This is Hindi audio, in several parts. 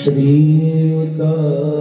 श्रीयुतपदकमलम्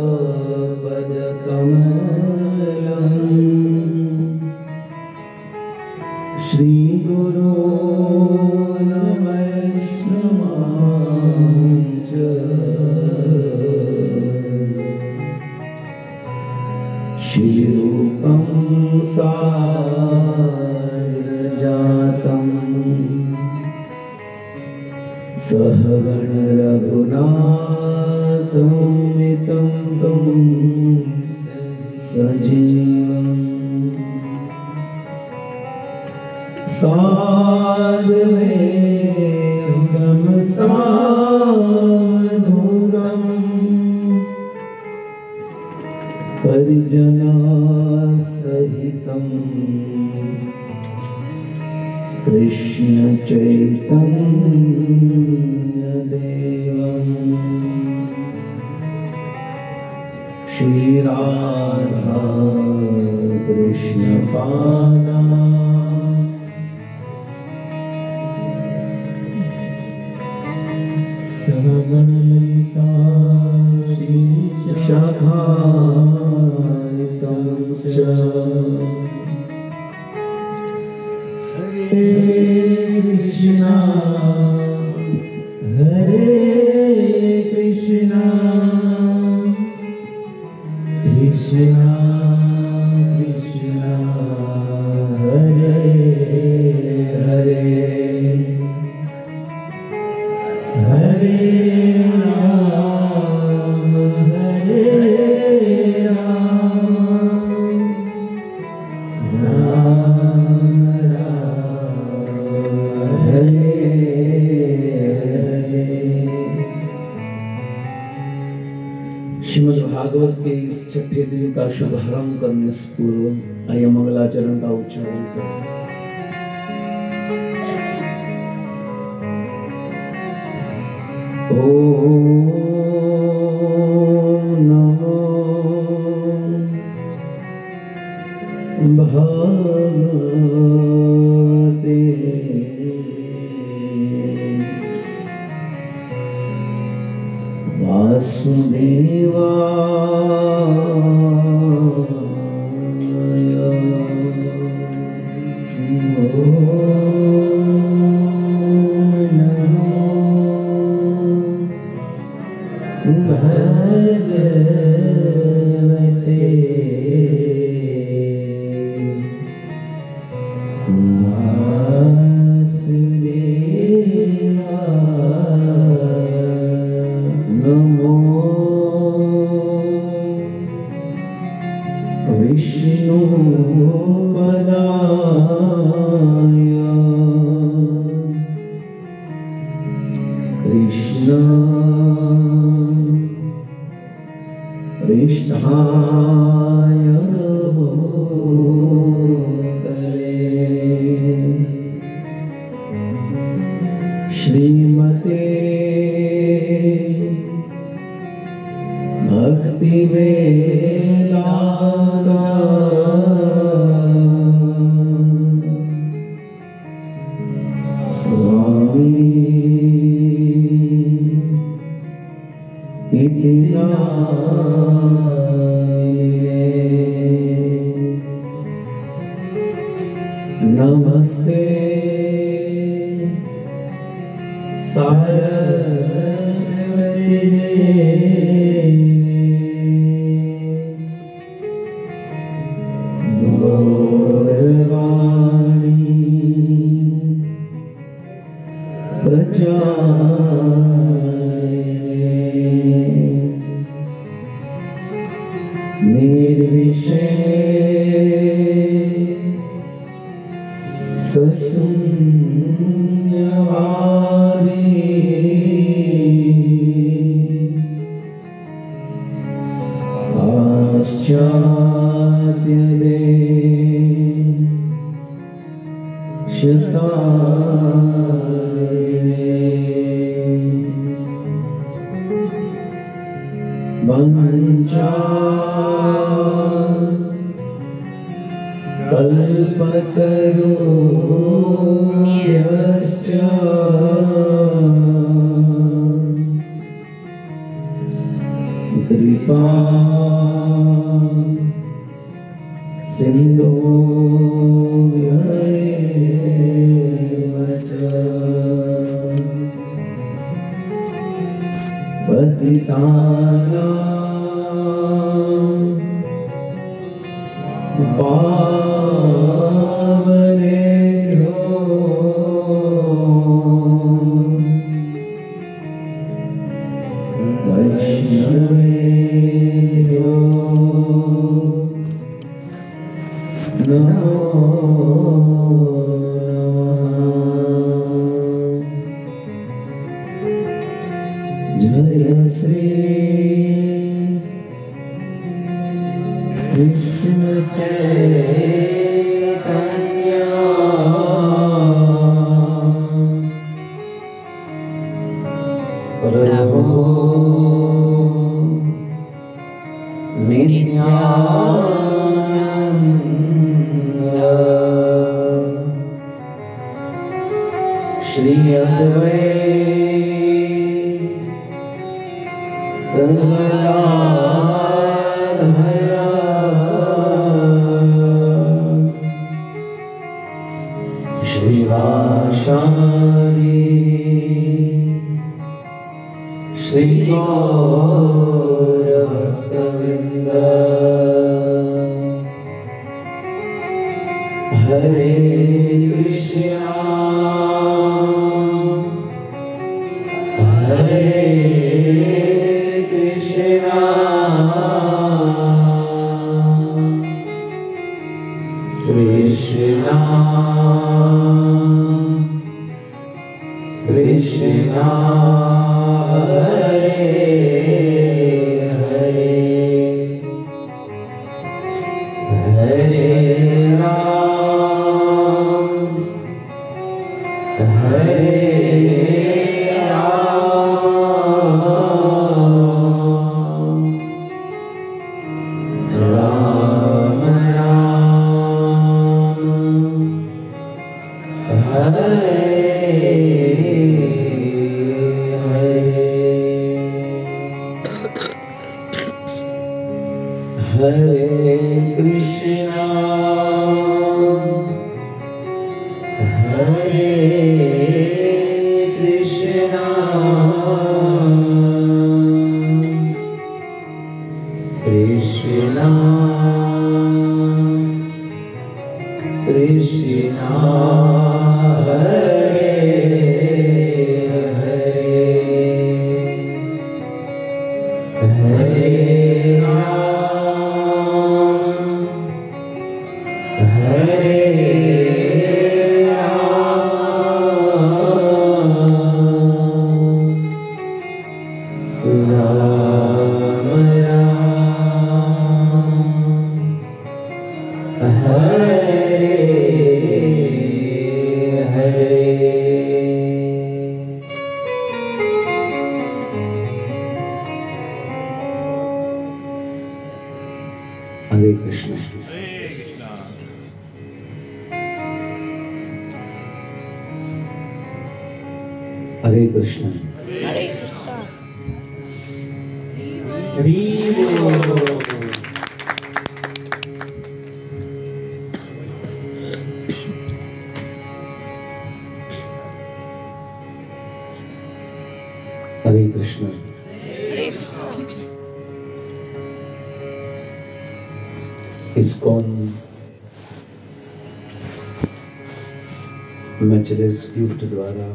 मैचलेस द्वारा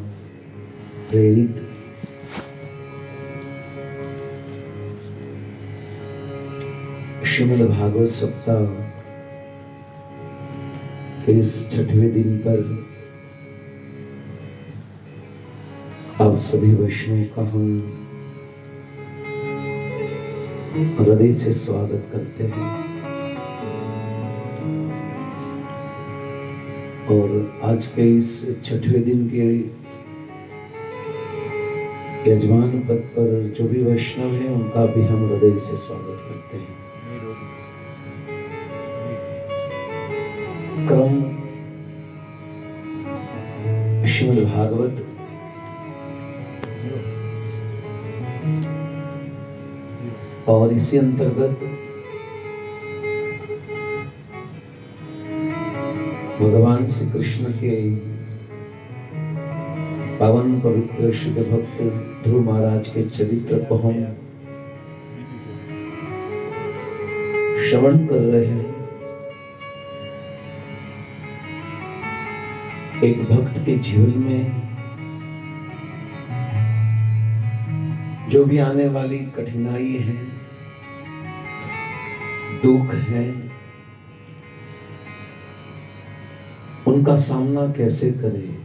प्रेरित। श्रीमद् भागवत सप्ताह के इस छठवें दिन पर आप सभी वैष्णव का हम हृदय से स्वागत करते हैं। आज के इस छठवें दिन के यजमान पद पर जो भी वैष्णव हैं, उनका भी हम हृदय से स्वागत करते हैं। क्रम श्रीमद् भागवत। और इसी अंतर्गत भगवान श्री कृष्ण के पावन पवित्र शुद्ध भक्त ध्रुव महाराज के चरित्र को हम श्रवण कर रहे हैं। एक भक्त के जीवन में जो भी आने वाली कठिनाई है, दुख है उनका सामना कैसे करें?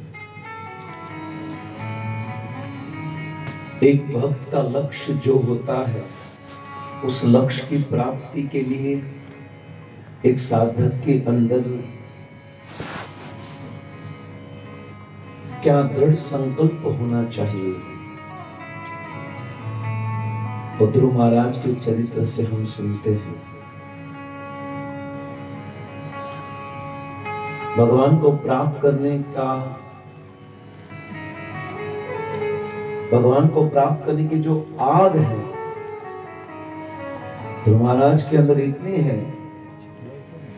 एक भक्त का लक्ष्य जो होता है, उस लक्ष्य की प्राप्ति के लिए एक साधक के अंदर क्या दृढ़ संकल्प होना चाहिए? ध्रुव महाराज के चरित्र से हम सुनते हैं। भगवान को प्राप्त करने का, भगवान को प्राप्त करने की जो आग है तो महाराज के अंदर इतनी है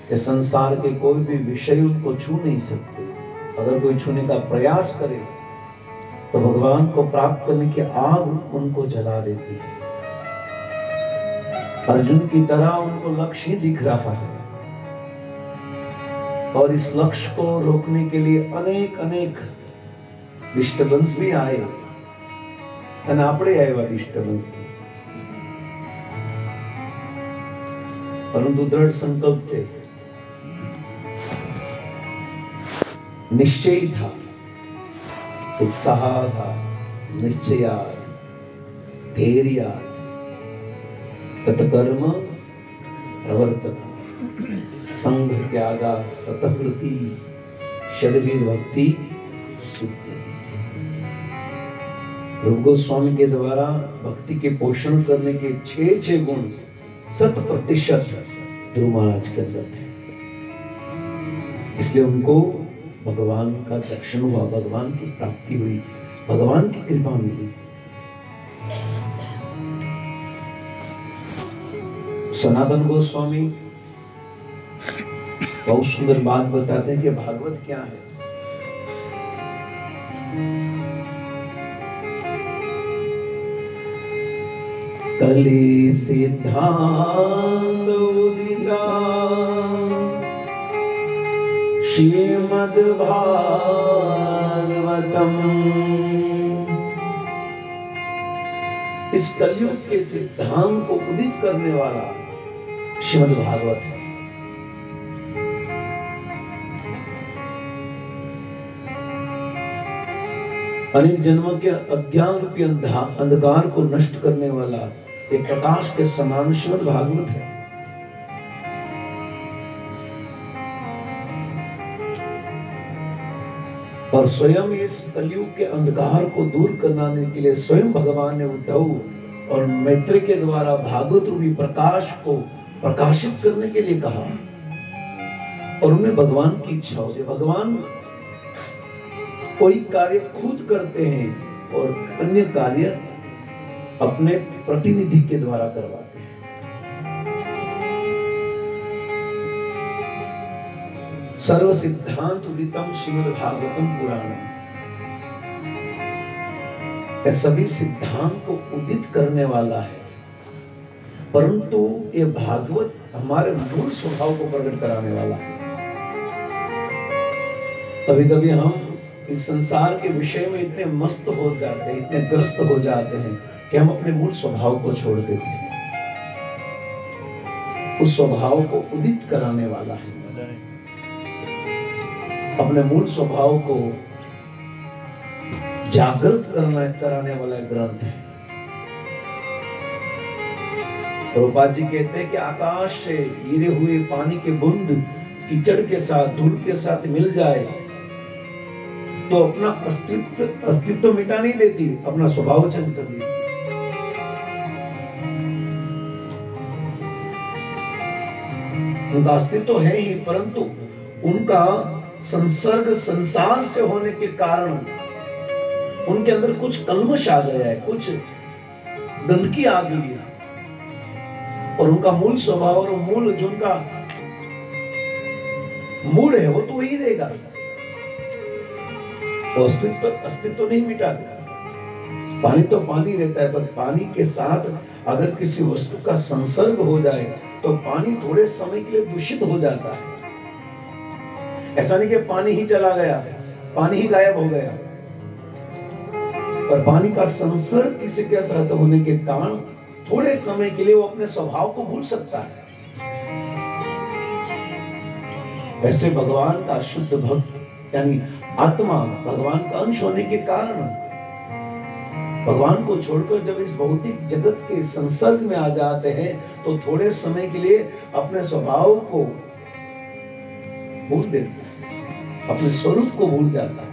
कि संसार के कोई भी विषय उनको छू नहीं सकते। अगर कोई छूने का प्रयास करे तो भगवान को प्राप्त करने की आग उनको जला देती है। अर्जुन की तरह उनको लक्ष्य ही दिख रहा है। और इस लक्ष्य को रोकने के लिए अनेक अनेक डिस्टर्बेंस भी आए અને આપણે આવ્યા ડિસ્ટર્બન્સ પરંતુ દ્રઢ સંકલ્પ थे निश्चय था उत्साह था निश्चया धैर्य तत्कर्म प्रवर्तन संघ त्यागा सतकृति शरीर भक्ति सिद्धि रूप गोस्वामी के द्वारा भक्ति के पोषण करने के छह छह गुण शत प्रतिशत ध्रुव महाराज के अंदर थे। इसलिए उनको भगवान का दर्शन हुआ, भगवान की प्राप्ति हुई, भगवान की कृपा मिली। सनातन गोस्वामी बहुत सुंदर बात बताते हैं कि भागवत क्या है। कली सिद्धांत उदिता श्रीमद् भागवतम इस कलयुग के सिद्धांत को उदित करने वाला श्रीमद् भागवत है। अनेक जन्मों के अज्ञान रूपी अंधकार को नष्ट करने वाला एक प्रकाश के समान श्रीमद् भागवत है। और स्वयं इस कलयुग के अंधकार को दूर कराने के लिए स्वयं भगवान ने उद्धव और मैत्री के द्वारा भागवत रूपी प्रकाश को प्रकाशित करने के लिए कहा। और उन्हें भगवान की इच्छा है। भगवान कोई कार्य खुद करते हैं और अन्य कार्य अपने प्रतिनिधि के द्वारा करवाते हैं। सर्व सिद्धांत उदितम श्रीमद भागवतम पुराणम। यह सभी सिद्धांत को उदित करने वाला है। परंतु ये भागवत हमारे मूल स्वभाव को प्रकट कराने वाला है। कभी कभी हम इस संसार के विषय में इतने मस्त हो जाते हैं, इतने ग्रस्त हो जाते हैं कि हम अपने मूल स्वभाव को छोड़ देते हैं। उस स्वभाव को उदित कराने वाला है। अपने मूल स्वभाव को जागृत करना, कराने वाला ग्रंथ है। रूपा जी कहते हैं कि आकाश से गिरे हुए पानी के बूंद कीचड़ के साथ, धूल के साथ मिल जाए तो अपना अस्तित्व अस्तित्व मिटा नहीं देती, अपना स्वभाव चेंज कर देती। उनका अस्तित्व है ही, परंतु उनका संसर्ग संसार से होने के कारण उनके अंदर कुछ कलमश आ गया है, कुछ गंदगी आ गई है। और उनका मूल स्वभाव और मूल जो उनका मूल है, वो तो वही रहेगा। वो अस्तित्व अस्तित्व नहीं मिटा देगा पानी तो पानी रहता है, पर पानी के साथ अगर किसी वस्तु का संसर्ग हो जाए तो पानी थोड़े समय के लिए दूषित हो जाता है। ऐसा नहीं कि पानी ही चला गया, पानी ही गायब हो गया। पर पानी का संसर्ग किसी के साथ होने के कारण थोड़े समय के लिए वो अपने स्वभाव को भूल सकता है। वैसे भगवान का शुद्ध भक्त, यानी आत्मा भगवान का अंश होने के कारण। भगवान को छोड़कर जब इस भौतिक जगत के संसर्ग में आ जाते हैं तो थोड़े समय के लिए अपने स्वभाव को भूल देते हैं। अपने स्वरूप को भूल जाता है।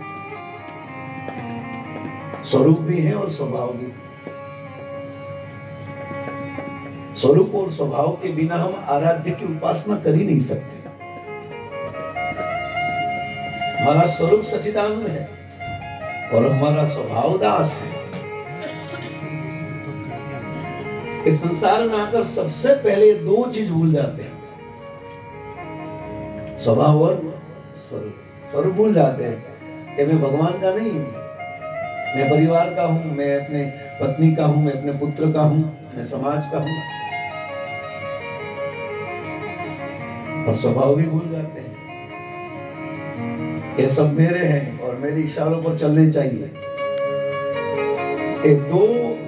स्वरूप भी है और स्वभाव भी। स्वरूप और स्वभाव के बिना हम आराध्य की उपासना कर ही नहीं सकते। हमारा स्वरूप सचिदानंद है और हमारा स्वभाव दास है। इस संसार में आकर सबसे पहले दो चीज़ भूल जाते हैं। स्वभाव और स्वरूप। स्वरूप भूल जाते हैं कि मैं भगवान का नहीं हूँ। मैं परिवार का हूँ, मैं अपने पत्नी का हूँ, मैं अपने पुत्र का हूँ, मैं समाज का हूँ। और स्वभाव भी भूल जाते हैं। ये सब मेरे हैं और मेरी इशारों पर चलने चाहिए। ये दो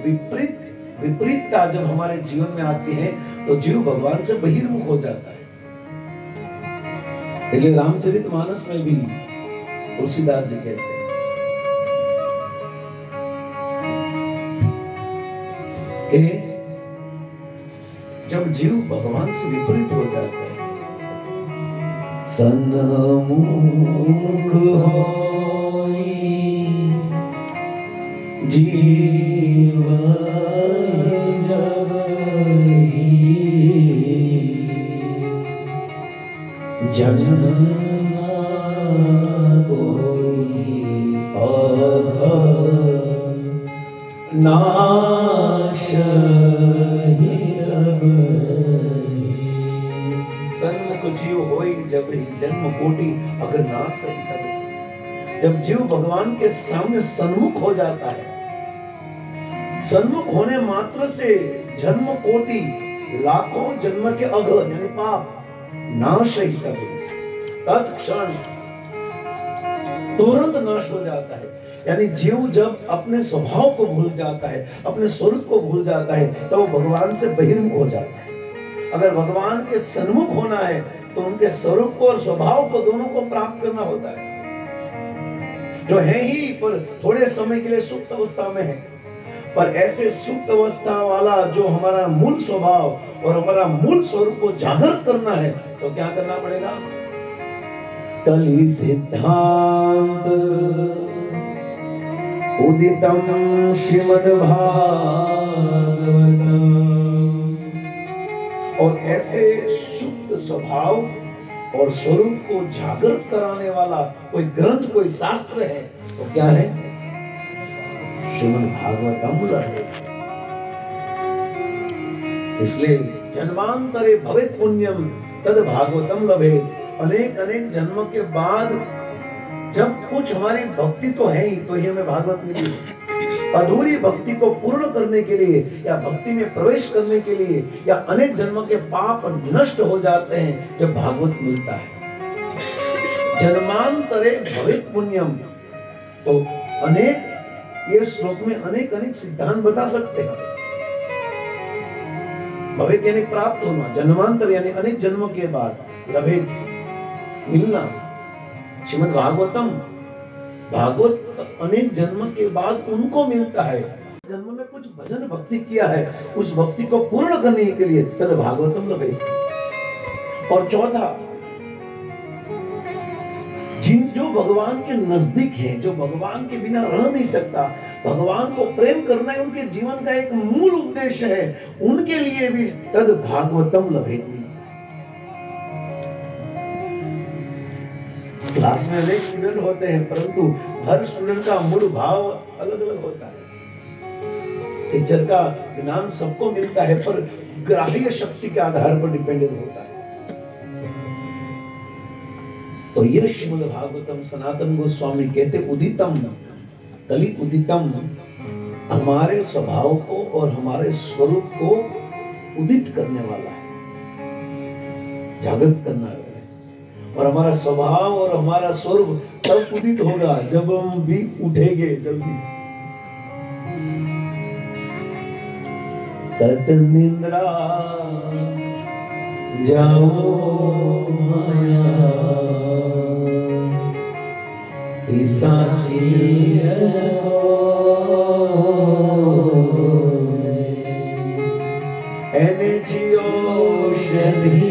विपरीत, विपरीतता जब हमारे जीवन में आती है तो जीव भगवान से बहिर्मुख हो जाता है। इसलिए रामचरित मानस में भी तुलसीदास जी कहते हैं। जब जीव भगवान से विपरीत हो जाता है सन्मुख होई जीव जब जन्म कोटि अगर ना सही तब जब जीव भगवान के सामने सन्मुख हो जाता है, सन्मुख होने मात्र से जन्म कोटि लाखों जन्म के अघ यानी पाप नाश ही तब तत्क्षण तुरंत नाश हो जाता है। यानी जीव जब अपने स्वभाव को भूल जाता है, अपने स्वरूप को भूल जाता है तो वो भगवान से बहिर्मुख हो जाता है। अगर भगवान के सन्मुख होना है तो उनके स्वरूप को और स्वभाव को दोनों को प्राप्त करना होता है। जो है ही, पर थोड़े समय के लिए सुप्त अवस्था में है। पर ऐसे सुप्त अवस्था वाला जो हमारा मूल स्वभाव और हमारा मूल स्वरूप को जागृत करना है तो क्या करना पड़ेगा? कली सिद्धांत। उदितम श्रीमद भागवत और ऐसे स्वभाव और स्वरूप को जागृत कराने वाला कोई ग्रंथ, कोई शास्त्र है तो क्या है? श्रीमद भागवतम रहे इसलिए जन्मांतरे भवित पुण्यम तद भागवतम लभेत। अनेक अनेक जन्मों के बाद जब कुछ हमारी भक्ति तो है ही तो ही हमें भागवत मिली। अधूरी भक्ति को पूर्ण करने के लिए या भक्ति में प्रवेश करने के लिए या अनेक जन्मों के पाप नष्ट हो जाते हैं जब भागवत मिलता है। जन्मांतरे भवित पुण्यम। तो अनेक, ये श्लोक में अनेक अनेक सिद्धांत बता सकते हैं। भवित यानी प्राप्त होना, जन्मांतर यानी अनेक जन्मों के बाद लभित मिलना। श्रीमद भागवतम भागवत अनेक जन्म के बाद उनको मिलता है। जन्म में कुछ भजन भक्ति किया है, उस भक्ति को पूर्ण करने के लिए तद भागवतम लगे और चौथा, जिन जो भगवान के नज़दीक है, जो भगवान के बिना रह नहीं सकता, भगवान को प्रेम करना है उनके जीवन का एक मूल उद्देश्य है, उनके लिए भी तद भागवतम लभेगी क्लास। में अनेक स्टूडेंट होते हैं, परंतु हर स्टूडेंट का मूल भाव अलग अलग होता है। टीचर का ज्ञान सबको मिलता है, पर ग्राह्य शक्ति के आधार पर डिपेंडेंट होता है। तो यह श्रीमद भागवतम सनातन गोस्वामी कहते, उदितम, कली उदितम, हमारे स्वभाव को और हमारे स्वरूप को उदित करने वाला है। जागृत करना और हमारा स्वभाव और हमारा स्वरूप तब उदित होगा जब हम भी उठेंगे जल्दी। तत निंद्रा, जाओ माया। साची एन जी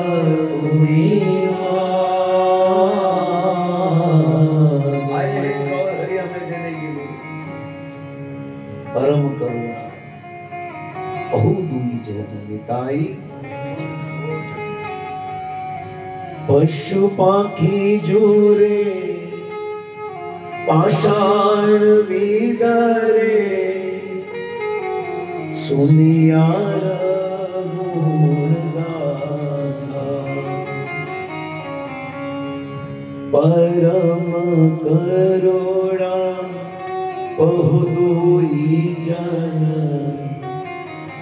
पशु पाखी विदरे सुनियार गुण गाथा। परम करुणा बहुदूई जन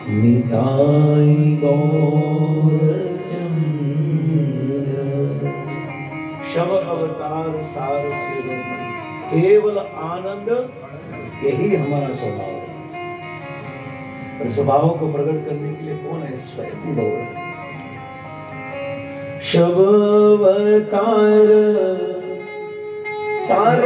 निताई गौर शव अवतार सार केवल आनंद, यही हमारा स्वभाव है। और स्वभाव को प्रकट करने के लिए कौन है? स्वयं गौर अवतार सार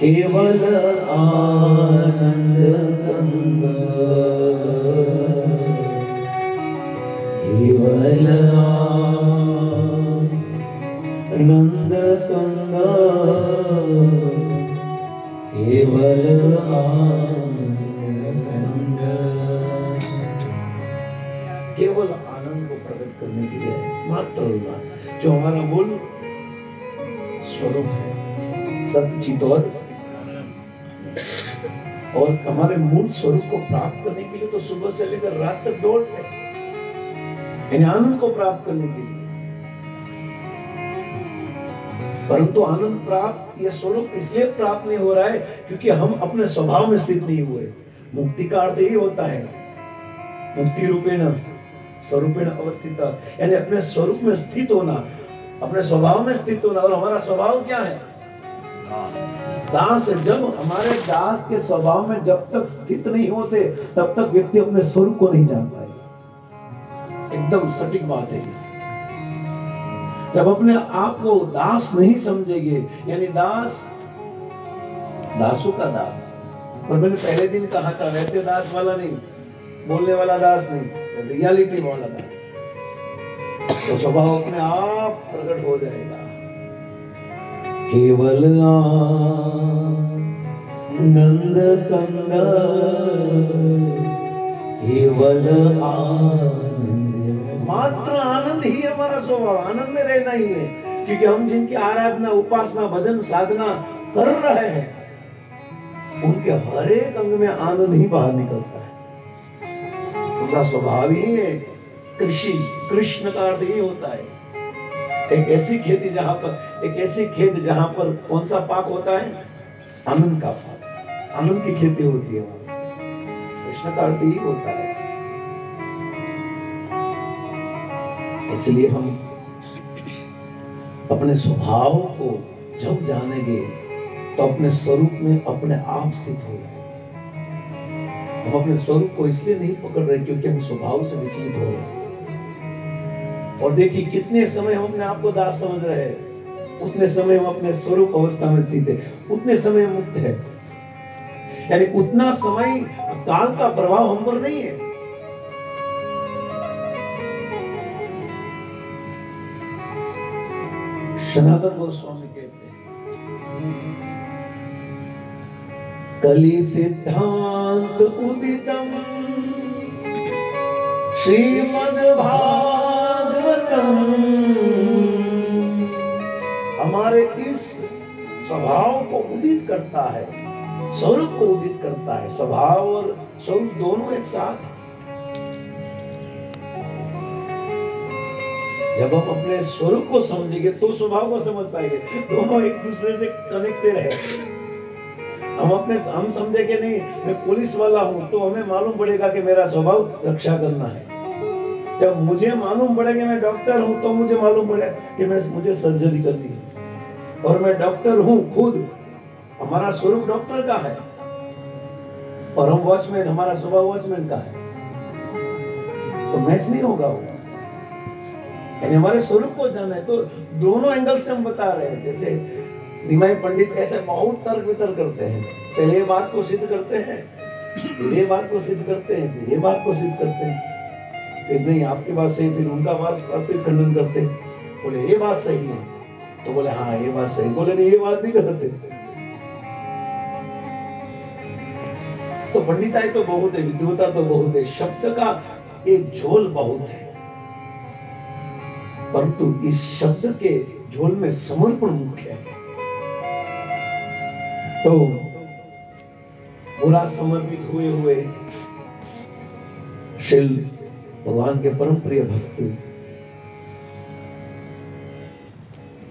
केवल आनंद गंगा। प्रकट करने के लिए मात्र जो हमारा मूल स्वरूप है और हमारे मूल स्वरूप को प्राप्त करने के लिए तो सुबह से लेकर रात तक दौड़ते हैं यानी आनंद को प्राप्त करने के लिए। परंतु आनंद प्राप्त यह स्वरूप इसलिए प्राप्त नहीं हो रहा है क्योंकि हम अपने स्वभाव में स्थित नहीं हुए। मुक्ति का अर्थ यही होता है। मुक्ति रूपेण, स्वरूपेण अवस्थित। यानी अपने स्वरूप में स्थित होना, अपने स्वभाव में स्थित होना। और हमारा स्वभाव क्या है? दास। जब हमारे दास के स्वभाव में जब तक स्थित नहीं होते, तब तक व्यक्ति अपने स्वरूप को नहीं जान पाएगा एकदम सटीक बात है। जब अपने आप को दास नहीं समझेंगे, यानी दास, दासों का दास। और मैंने पहले दिन कहा था, वैसे दास वाला नहीं, बोलने वाला दास नहीं रियलिटी वाला दास। तो स्वभाव अपने आप प्रकट हो जाएगा। केवल आनंद कंद केवल आनंद। मात्र आनंद ही हमारा स्वभाव, आनंद में रहना ही है, क्योंकि हम जिनकी आराधना, उपासना, भजन, साधना कर रहे हैं, उनके हर एक अंग में आनंद ही बाहर निकलता है। उनका स्वभाव ही है, कृषि, कृष्ण का अर्थ ही होता है। एक ऐसी खेती जहाँ पर, एक ऐसी खेत जहाँ पर कौन सा पाक होता है? आनंद का पाक आनंद की खेती होती है कृष्ण का अर्थ ही होता है। इसलिए हम अपने स्वभाव को जब जानेंगे तो अपने स्वरूप में अपने आप स्थित हो जाए हम अपने स्वरूप को इसलिए नहीं पकड़ रहे क्योंकि हम स्वभाव से विचलित हो रहे और देखिए, कितने समय हम अपने आप को दास समझ रहे हैं। उतने समय हम अपने स्वरूप अवस्था में स्थित है। उतने समय मुक्त है। यानी उतना समय काल का प्रभाव हम पर नहीं है। सनातन गोस्वामी कहते हैं। कलि सिद्धांत उदितम। श्रीमद् भागवतम। हमारे इस स्वभाव को उदित करता है स्वरूप को उदित करता है। स्वभाव और स्वरूप दोनों एक साथ जब हम अपने स्वरूप को समझेंगे तो स्वभाव को समझ पाएँगे। दोनों एक दूसरे से कनेक्टेड है। हम अपने, हम समझेंगे नहीं, मैं पुलिस वाला हूँ तो हमें मालूम पड़ेगा कि मेरा स्वभाव रक्षा करना है। जब मुझे मालूम पड़ेगा मैं डॉक्टर हूँ तो मुझे मालूम पड़े कि मैं, मुझे सर्जरी करनी है। और मैं डॉक्टर हूँ खुद। हमारा स्वरूप डॉक्टर का है। और हम वॉचमैन हमारा स्वभाव वॉचमैन का है। तो मैच नहीं होगा वो। यानी हमारे स्वरूप को जाना है। तो दोनों एंगल से हम बता रहे हैं। जैसे निमाई पंडित ऐसे बहुत तर्क वितर्क करते हैं। पहले ये बात को सिद्ध करते हैं ये बात को सिद्ध करते हैं ये बात को सिद्ध करते हैं। फिर नहीं, आपकी बात सही फिर उनका बात वास्तविक खंडन करते हैं। बोले, ये बात सही है। तो बोले हाँ ये बात सही बोले, नहीं, ये बात भी है। तो पंडिताई तो बहुत है विद्वता तो बहुत है, शब्द का एक झोल बहुत है। परंतु इस शब्द के झोल में समर्पण मुख्य है। तो पूरा समर्पित हुए हुए शिल भगवान के परम प्रिय भक्त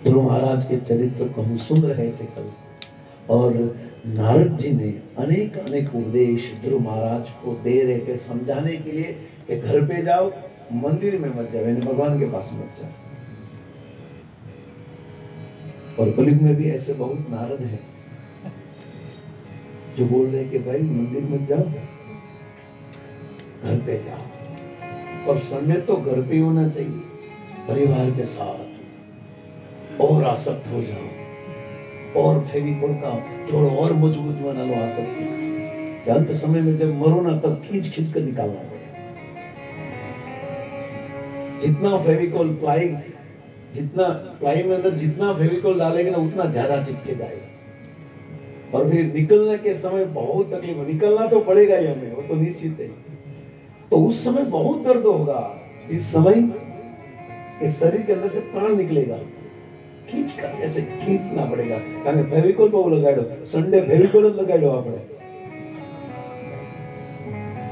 ध्रुव महाराज के चरित्र को हम सुन रहे थे कल, और नारद जी ने अनेक अनेक उपदेश ध्रुव महाराज को दे रहे थे समझाने के लिए कि घर पे जाओ मंदिर में मत जाओ, यानी भगवान के पास मत जाओ। और कलयुग में भी ऐसे बहुत नारद हैं, जो बोल रहे कि भाई, मंदिर मत जाओ, घर पे जाओ। और समय तो घर पे होना चाहिए, परिवार के साथ। और आसक्त हो जाओ। और फेविकोल का जोड़ और मज़बूत बना लो आसक्ति। अंत समय में जब मरो ना, तब खींच खींच कर निकालना जितना फेविकोल प्लाई जितना प्लाई में अंदर जितना फेविकोल डालेंगे ना उतना ज्यादा चिपके जाएगा और फिर निकलने के समय बहुत तकलीफ निकलना तो पड़ेगा ही हमें वो तो निश्चित है तो उस समय बहुत दर्द होगा जिस समय इस शरीर के अंदर से प्राण निकलेगा खींच कर ऐसे खींचना पड़ेगा કારણ કે ફેવિકોલ બહુ લગાડ્યો સંડે ફેવિકોલ જ લગાડ્યો આપણે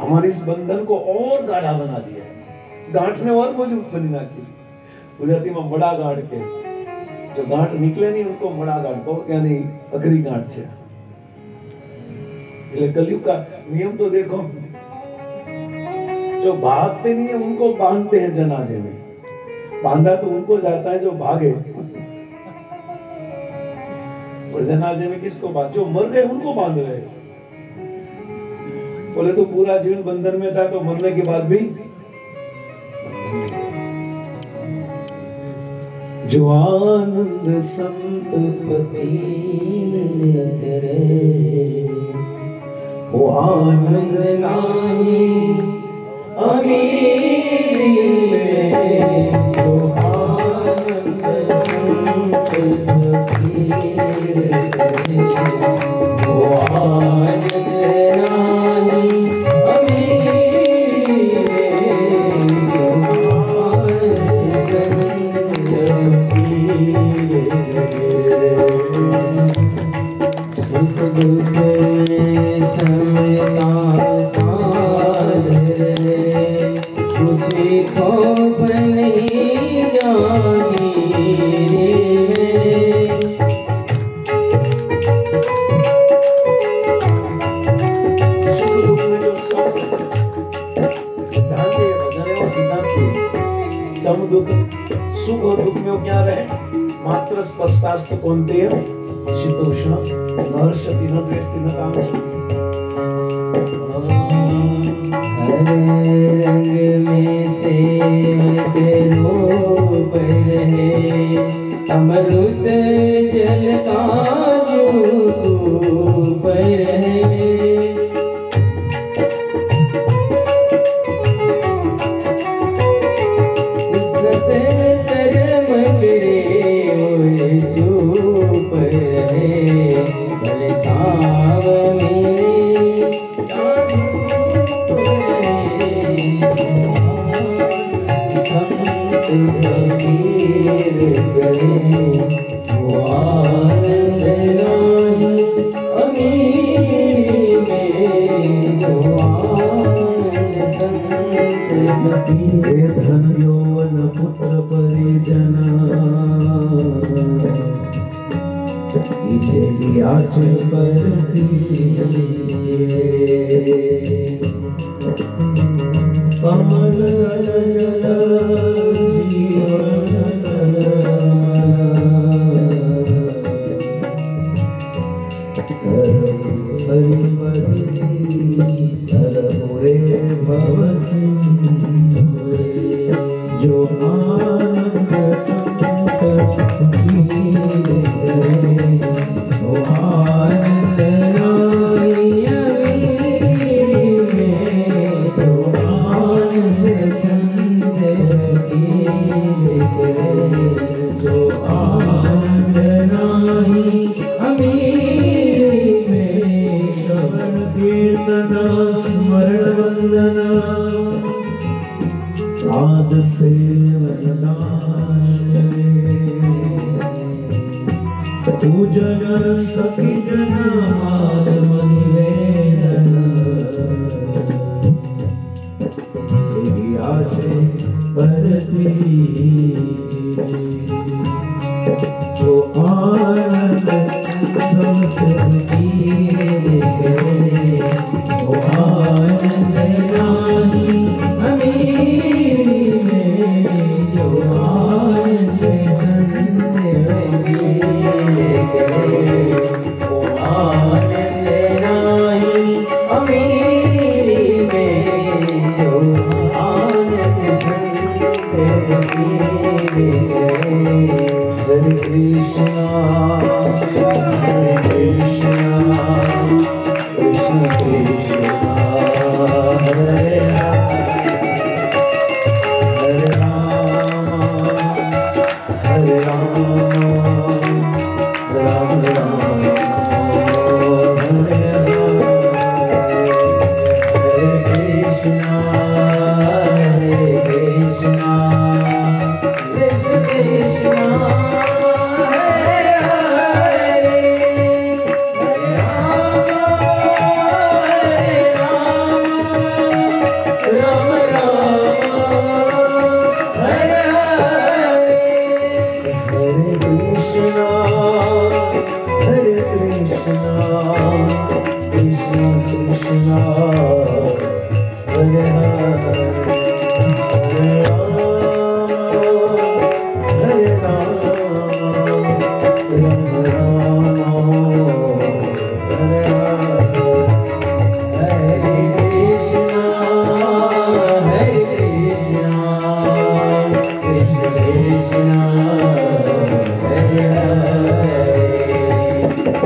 हमारे इस बंधन को और गाढ़ा बना दिया है गांठ ने और मजबूत बनी नाखी गुजराती में मड़ा गांठ के जो गांठ निकले नहीं उनको मड़ा गांठ को क्या नहीं अगरी गांठ છે એટલે कलयुग का नियम तो देखो जो भागते नहीं है उनको बांधते हैं जनाजे में बांधा तो उनको जाता है जो भागे और जनाजे में किसको बांध जो मर गए उनको बांध रहे बोले तो पूरा जीवन बंधन में था तो मरने के बाद भी जो आनंद संत पति करे वो आनंद नाही अमीरी। जो आनंद वो आनंद सुख और दुख में क्या रहे? मात्र स्पर्शास्त्र कोणते शीतोष्ण न हर्षति न द्वेष्टि न हरे रंग में सेवक रूप रहे अमृत जल का सत धर्म लियाचे कमल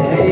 हरे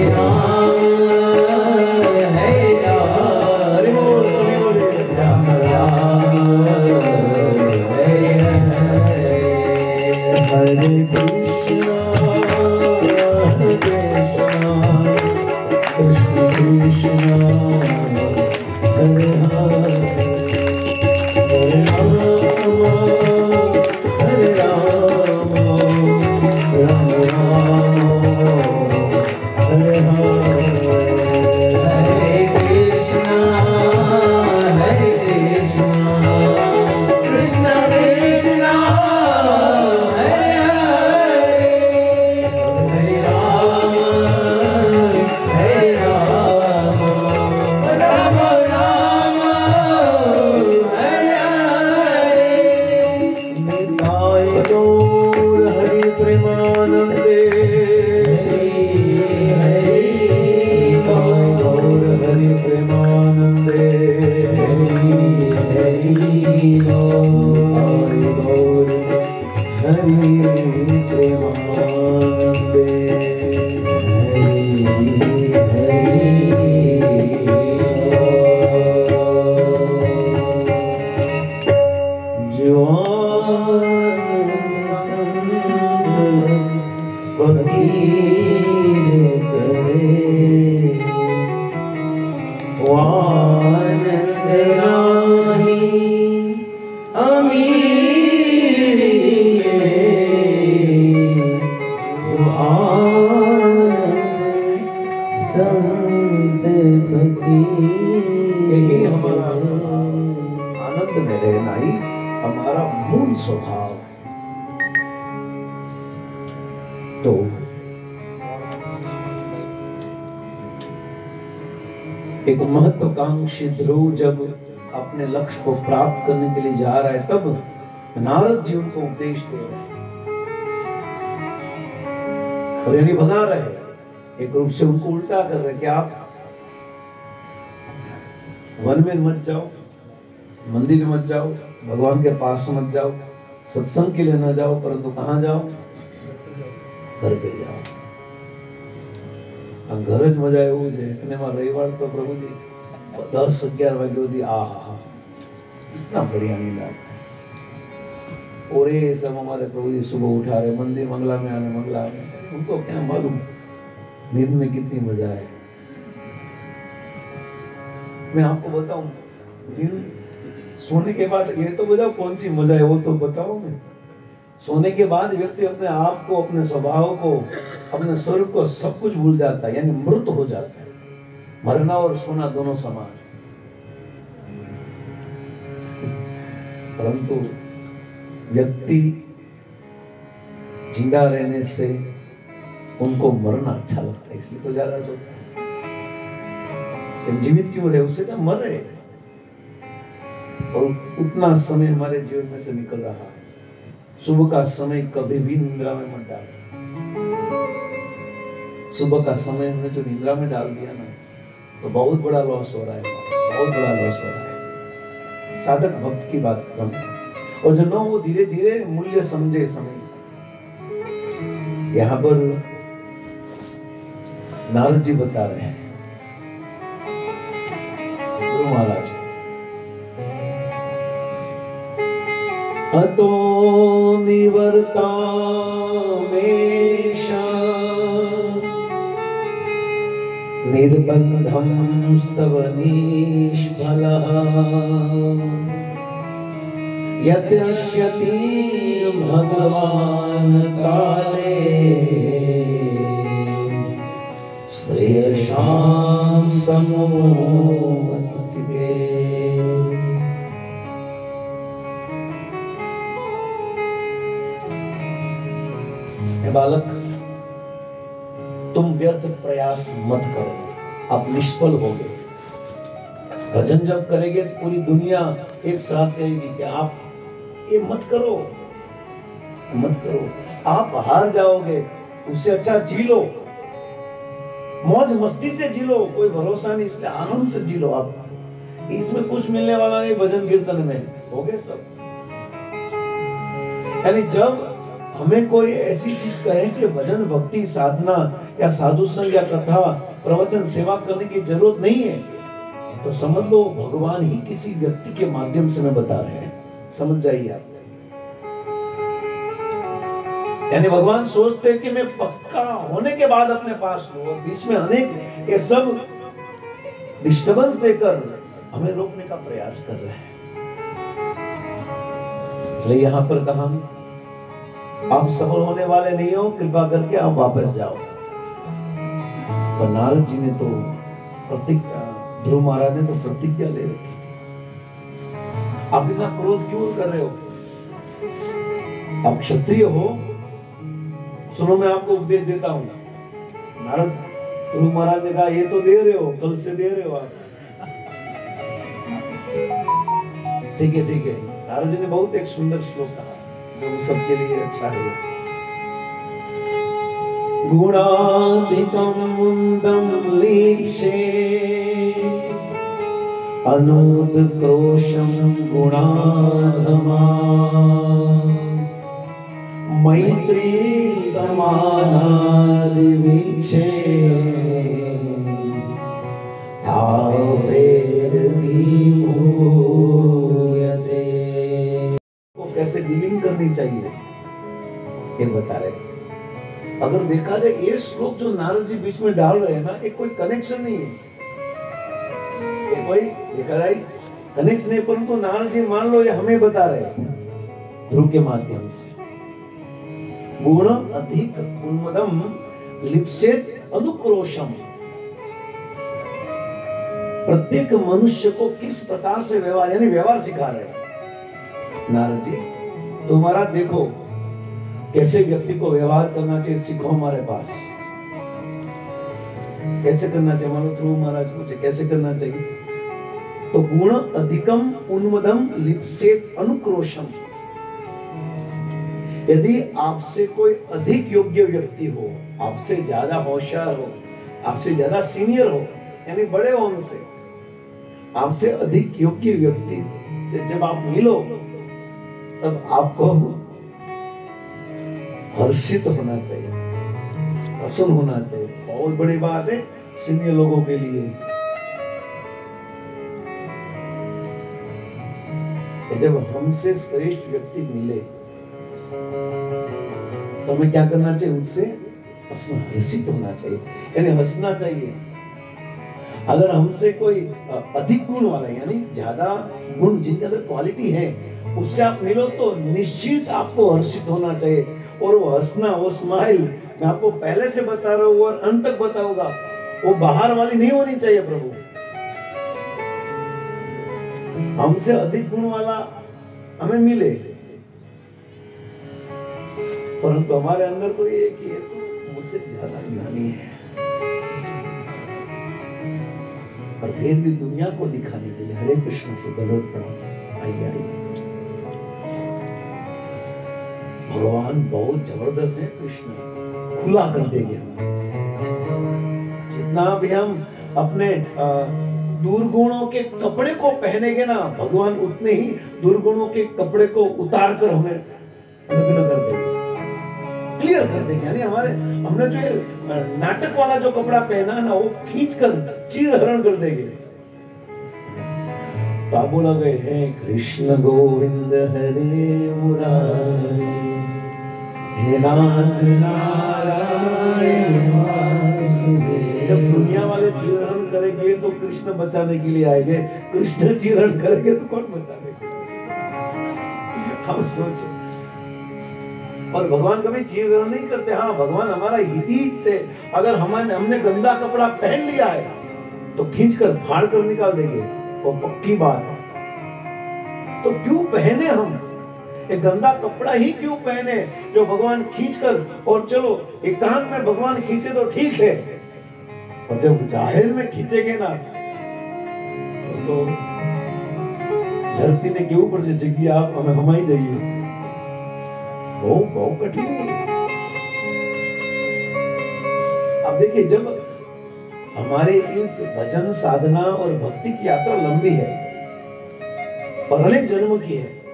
भगवान के पास मत जाओ सत्संग के लिए न जाओ परंतु कहां जाओ घर पे जाओ આ ઘર જ મજા એવું છે અને એમાં રવિવાર તો પ્રભુજી દસ અગિયાર વાગ્યા સુધી આ હા હા इतना बढ़िया नींद आता है और ये सब हमारे प्रभु जी सुबह उठा रहे मंदिर मंगला में आने मंगला में उनको क्या मालूम नींद में कितनी मजा है मैं आपको बताऊं नींद सोने के बाद ये तो बताओ कौन सी मज़ा है, वो तो बताओ मैं। सोने के बाद व्यक्ति अपने आप को, अपने स्वभाव को, अपने स्वरूप को सब कुछ भूल जाता है, यानी मृत हो जाता है। मरना और सोना दोनों समान है। परंतु व्यक्ति ज़िंदा रहने से उनको मरना अच्छा लगता है, इसलिए तो ज़्यादा सोता है। जीवित क्यों रहे? उससे क्या मर रहे और उतना समय हमारे जीवन में से निकल रहा है। सुबह का समय कभी भी निंद्रा में मत डाल। सुबह का समय हमने जो निंद्रा में डाल दिया ना तो बहुत बड़ा लॉस हो रहा है। बहुत बड़ा लॉस हो रहा है। साधक भक्त की बात कर रहा हूँ और जो न वो धीरे धीरे मूल्य समझे समय। यहाँ पर नारद जी बता रहे हैं। गुरु महाराज अतो निवर्ता निर्बन्धं स्तव निष्फलः। यद्यस्यति भगवान् काले श्रेयसां समोस्तिते प्रयास मत करो। आप निष्फल हो गए भजन जब करेंगे, पूरी दुनिया एक साथ कहेगी कि आप ये मत करो। मत करो। आप हार जाओगे उससे अच्छा जी लो। मौज मस्ती से जी लो, कोई भरोसा नहीं, इसलिए आनंद से जी लो आप। इसमें कुछ मिलने वाला नहीं, भजन कीर्तन में। हो गए सब। यानी जब हमें कोई ऐसी चीज़ कहे कि भजन, भक्ति, साधना या साधु संग या कथा, प्रवचन, सेवा करने की ज़रूरत नहीं है। तो समझ लो, भगवान ही किसी व्यक्ति के माध्यम से मैं बता रहे हैं। समझ जाइए आप। यानी भगवान सोचते हैं कि मैं पक्का होने के बाद अपने पास लू और बीच में अनेक ये सब डिस्टर्बेंस देकर हमें रोकने का प्रयास कर रहे हैं। इसलिए यहाँ पर कहा आप सफल होने वाले नहीं हो, कृपा करके आप वापस जाओ। पर नारद जी ने तो प्रतिज्ञा ध्रुव महाराज ने तो प्रतिज्ञा ले रखी आप इतना क्रोध क्यों कर रहे हो? आप क्षत्रिय हो। सुनो, मैं आपको उपदेश देता हूँ। नारद, ध्रुव महाराज ने कहा, ये तो दे रहे हो, कल से दे रहे हो आप ठीक है ठीक है। नारद जी ने बहुत एक सुंदर श्लोक कहा। जो सबके लिए अच्छा है। मुन्दं लीक्षे। गुणाधमा। मैत्री समानादिवीक्षे। को कैसे डीलिंग करनी चाहिए? ये बता रहे अगर देखा जाए, ये श्लोक जो नारद जी बीच में डाल रहे हैं ना, ये कोई कनेक्शन नहीं है। ये कोई देखा जाए कनेक्शन नहीं, परंतु नारद जी मान लो, ये हमें बता रहे ध्रुव के माध्यम से। गुण अधिक उन्मदम लिप्सेत अनुक्रोशम। प्रत्येक मनुष्य को किस प्रकार से व्यवहार, यानी व्यवहार सिखा रहे नारद जी तुम्हारा देखो कैसे व्यक्ति को व्यवहार करना चाहिए, सीखो हमारे पास। कैसे करना चाहिए? मानो ध्रुव महाराज पूछे कैसे करना चाहिए? तो गुण अधिकम उन्मदम लिप्सेत अनुक्रोशम। यदि आपसे कोई अधिक योग्य व्यक्ति हो, आपसे ज़्यादा होशियार हो, आपसे ज़्यादा सीनियर हो, यानी बड़े हो हमसे आपसे अधिक योग्य व्यक्ति से जब आप मिलो तब आपको हर्षित होना चाहिए, प्रसन्न होना चाहिए। बहुत बड़ी बात है सीनियर लोगों के लिए। जब हमसे श्रेष्ठ व्यक्ति मिले तो हमें क्या करना चाहिए? उनसे हर्षित होना चाहिए। यानी हंसना चाहिए। अगर हमसे कोई अधिक गुण वाला, यानी ज़्यादा गुण जिनके अंदर क्वालिटी है उससे आप मिलो तो निश्चित आपको हर्षित होना चाहिए। और वो हंसना, वो स्माइल मैं आपको पहले से बता रहा हूँ और अंत तक बताऊँगा। वो बाहर वाली नहीं होनी चाहिए प्रभु। हमसे अधिक गुण वाला हमें मिले। परंतु हमारे अंदर तो ये कि ये तो मुझसे ज़्यादा ज्ञानी है। और फिर भी दुनिया को दिखाने के लिए हरे कृष्ण के दलोत प्रणाम आइए आइए। भगवान बहुत ज़बरदस्त है, कृष्ण खुला कर देंगे। जितना भी हम अपने दुर्गुणों के कपड़े को पहनेंगे ना, भगवान उतने ही दुर्गुणों के कपड़े को उतार कर हमें नग्न कर देंगे। क्लियर कर देंगे। यानी हमारे, हमने जो नाटक वाला जो कपड़ा पहना ना, वो खींच कर चीर हरण कर देंगे। बोला गए हैं, कृष्ण गोविंद हरे मुरारी। हे नाथ जब दुनिया वाले चीरहरण करेंगे तो कृष्ण बचाने के लिए आएँगे। कृष्ण चीरहरण करेंगे तो कौन बचाने के हम सोचो। और भगवान कभी चीरहरण नहीं करते। हाँ भगवान हमारा हिती थे अगर हमारे हमने गंदा कपड़ा पहन लिया है तो खींच कर फाड़ कर निकाल देंगे। वो पक्की बात है। तो क्यों पहने हम? एक गंदा कपड़ा ही क्यों पहने? जो भगवान खींच कर और चलो एकांत में भगवान खींचे तो ठीक है। और जब ज़ाहिर में खींचेंगे ना तो धरती ने के ऊपर से जगी आप हमें हमारी जाइए बहुत बहुत कठिन अब देखिए, जब हमारे इस भजन साधना और भक्ति की यात्रा लंबी है, और अनेक जन्म की है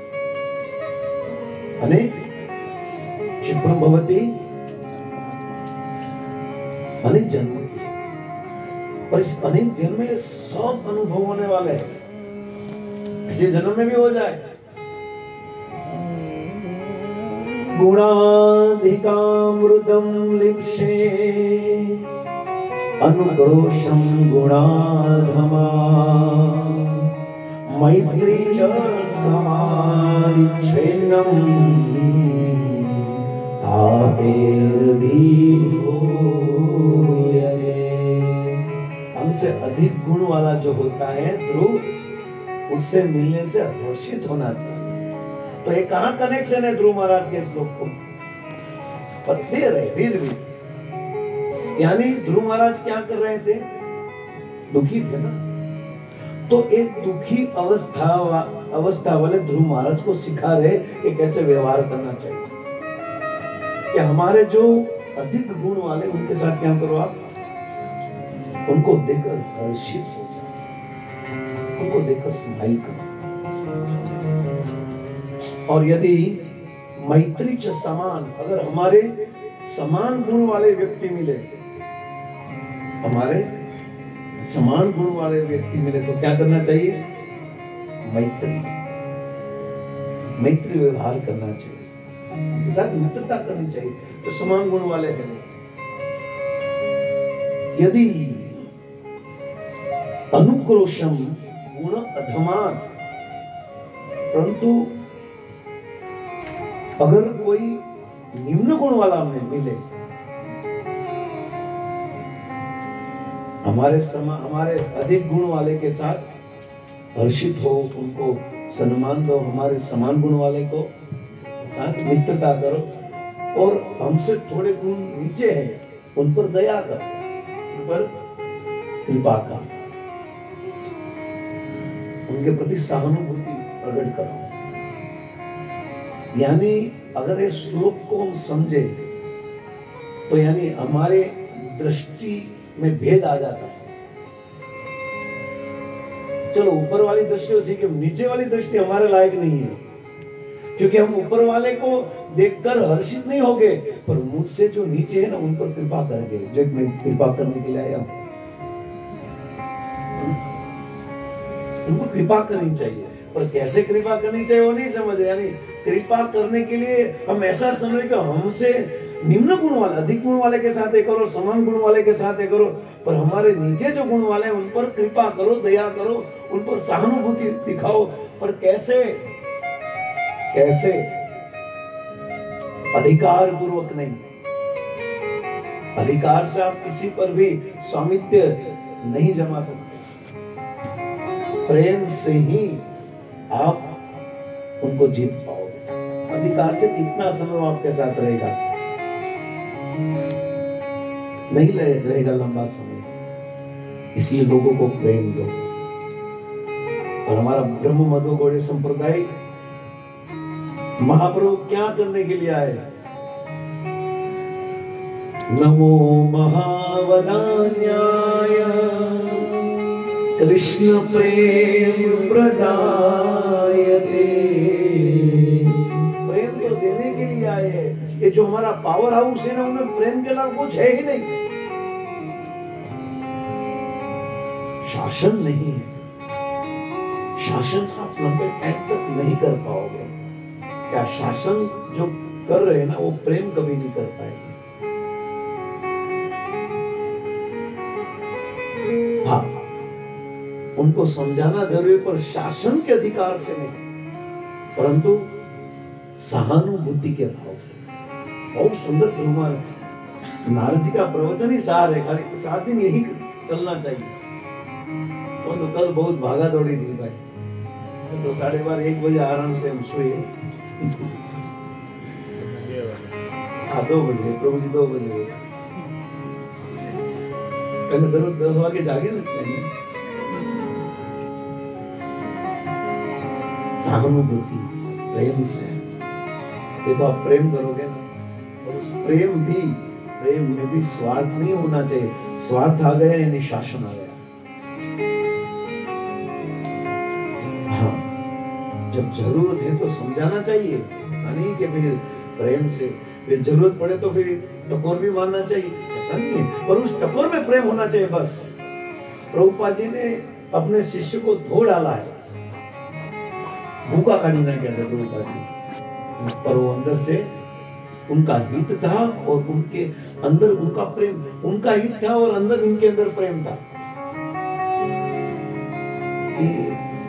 भवती अनेक जन्म और इस अनेक जन्म में सब अनुभव होने वाले हैं ऐसे जन्म में भी हो जाए गुणाधिकामृतम लिप्से अनुक्रोशम गुणाधमा मैत्री च हमसे अधिक गुण वाला जो होता है, ध्रुव, उससे मिलने से हर्षित होना चाहिए। तो ये कहाँ कनेक्शन है ध्रुव महाराज के श्लोक को? दे रहे, फिर भी। यानी ध्रुव महाराज क्या कर रहे थे? दुखी थे ना? तो एक दुखी अवस्था अवस्था वाले ध्रुव महाराज को सिखा रहे कि कैसे व्यवहार करना चाहिए। कि हमारे जो अधिक गुण वाले, उनके साथ क्या करो आप? उनको देखकर हर्षित उनको देखकर स्माइल करो। और यदि मैत्री च समान, अगर हमारे समान गुण वाले व्यक्ति मिले, हमारे समान गुण वाले व्यक्ति मिले तो क्या करना चाहिए? मैत्री। मैत्री व्यवहार करना चाहिए। उनके साथ मित्रता करनी चाहिए तो समान गुण वाले हैं। यदि अनुक्रोशम गुण अधमात, परंतु अगर कोई निम्न गुण वाला हमें मिले, हमारे समा, हमारे अधिक गुण वाले के साथ हर्षित हो, उनको सम्मान दो, हमारे समान गुण वाले को साथ मित्रता करो। और हमसे थोड़े गुण नीचे हैं, उन पर दया करो, उन पर कृपा करो। उनके प्रति सहानुभूति प्रकट करो। यानी अगर इस श्लोक को हम समझे तो यानी हमारे दृष्टि में भेद आ जाता है। चलो ऊपर वाली दृष्टि तो ठीक है नीचे वाली दृष्टि हमारे लायक नहीं है। क्योंकि हम ऊपर वाले को देखकर हर्षित नहीं होगे, पर मुझसे जो नीचे है ना, उन पर कृपा करेंगे। जो मैं कृपा करने के लिए आया हूँ। उनको कृपा करनी चाहिए। पर कैसे कृपा करनी चाहिए, वो नहीं समझ रहे कृपा करने के लिए हम ऐसा समझ कि हमसे निम्न गुण वाले, अधिक गुण वाले के साथ ये करो समान गुण वाले के साथ ये करो पर हमारे नीचे जो गुण वाले हैं, उन पर कृपा करो, दया करो, उन पर सहानुभूति दिखाओ। पर कैसे? कैसे? अधिकार पूर्वक नहीं। अधिकार से आप किसी पर भी स्वामित्व नहीं जमा सकते। प्रेम से ही आप उनको जीत पाओगे। अधिकार से कितना समय आपके साथ रहेगा? नहीं रहे- रहेगा लंबा समय। इसलिए लोगों को प्रेम दो। और हमारा ब्रह्म मधो गौड़े संप्रदाय महाप्रभु क्या करने के लिए आए? नमो महावदान्याय। कृष्ण प्रेम प्रदायते। प्रेम तो देने के लिए आए ये जो हमारा पावर हाउस है ना, उनमें प्रेम के अलावा कुछ है ही नहीं। शासन नहीं है। शासन आप लंबे टाइम तक नहीं कर पाओगे। क्या शासन जो कर रहे हैं ना, वो प्रेम कभी नहीं कर पाएँगे। हाँ उनको समझाना ज़रूरी, पर शासन के अधिकार से नहीं। परंतु सहानुभूति के भाव से। बहुत सुंदर भगवान नारद जी का प्रवचन ही सार है, खाली सात दिन यही चलना चाहिए। वो तो कल बहुत भागा दौड़ी थी भाई। तो साढ़े बारह, एक बजे आराम से हम सोए। हाँ दो बजे, प्रभु जी दो बजे। कल दरोज दस वागे जागे ना? प्रेम से। देखो आप प्रेम करोगे ना, और उस प्रेम भी प्रेम में भी स्वार्थ नहीं होना चाहिए। स्वार्थ आ गया यानी शासन आ गया। ज़रूरत है तो समझाना चाहिए। ऐसा नहीं कि फिर प्रेम से फिर ज़रूरत पड़े तो फिर टकोर भी मारना चाहिए। ऐसा नहीं है। पर उस टकोर में प्रेम होना चाहिए बस। प्रभुपा जी ने अपने शिष्य को धो डाला है। भूखा काढ़ी ना कहते प्रभुपा जी। पर वो अंदर से उनका हित था और उनके अंदर उनका प्रेम, उनका हित था और अंदर उनके अंदर प्रेम था।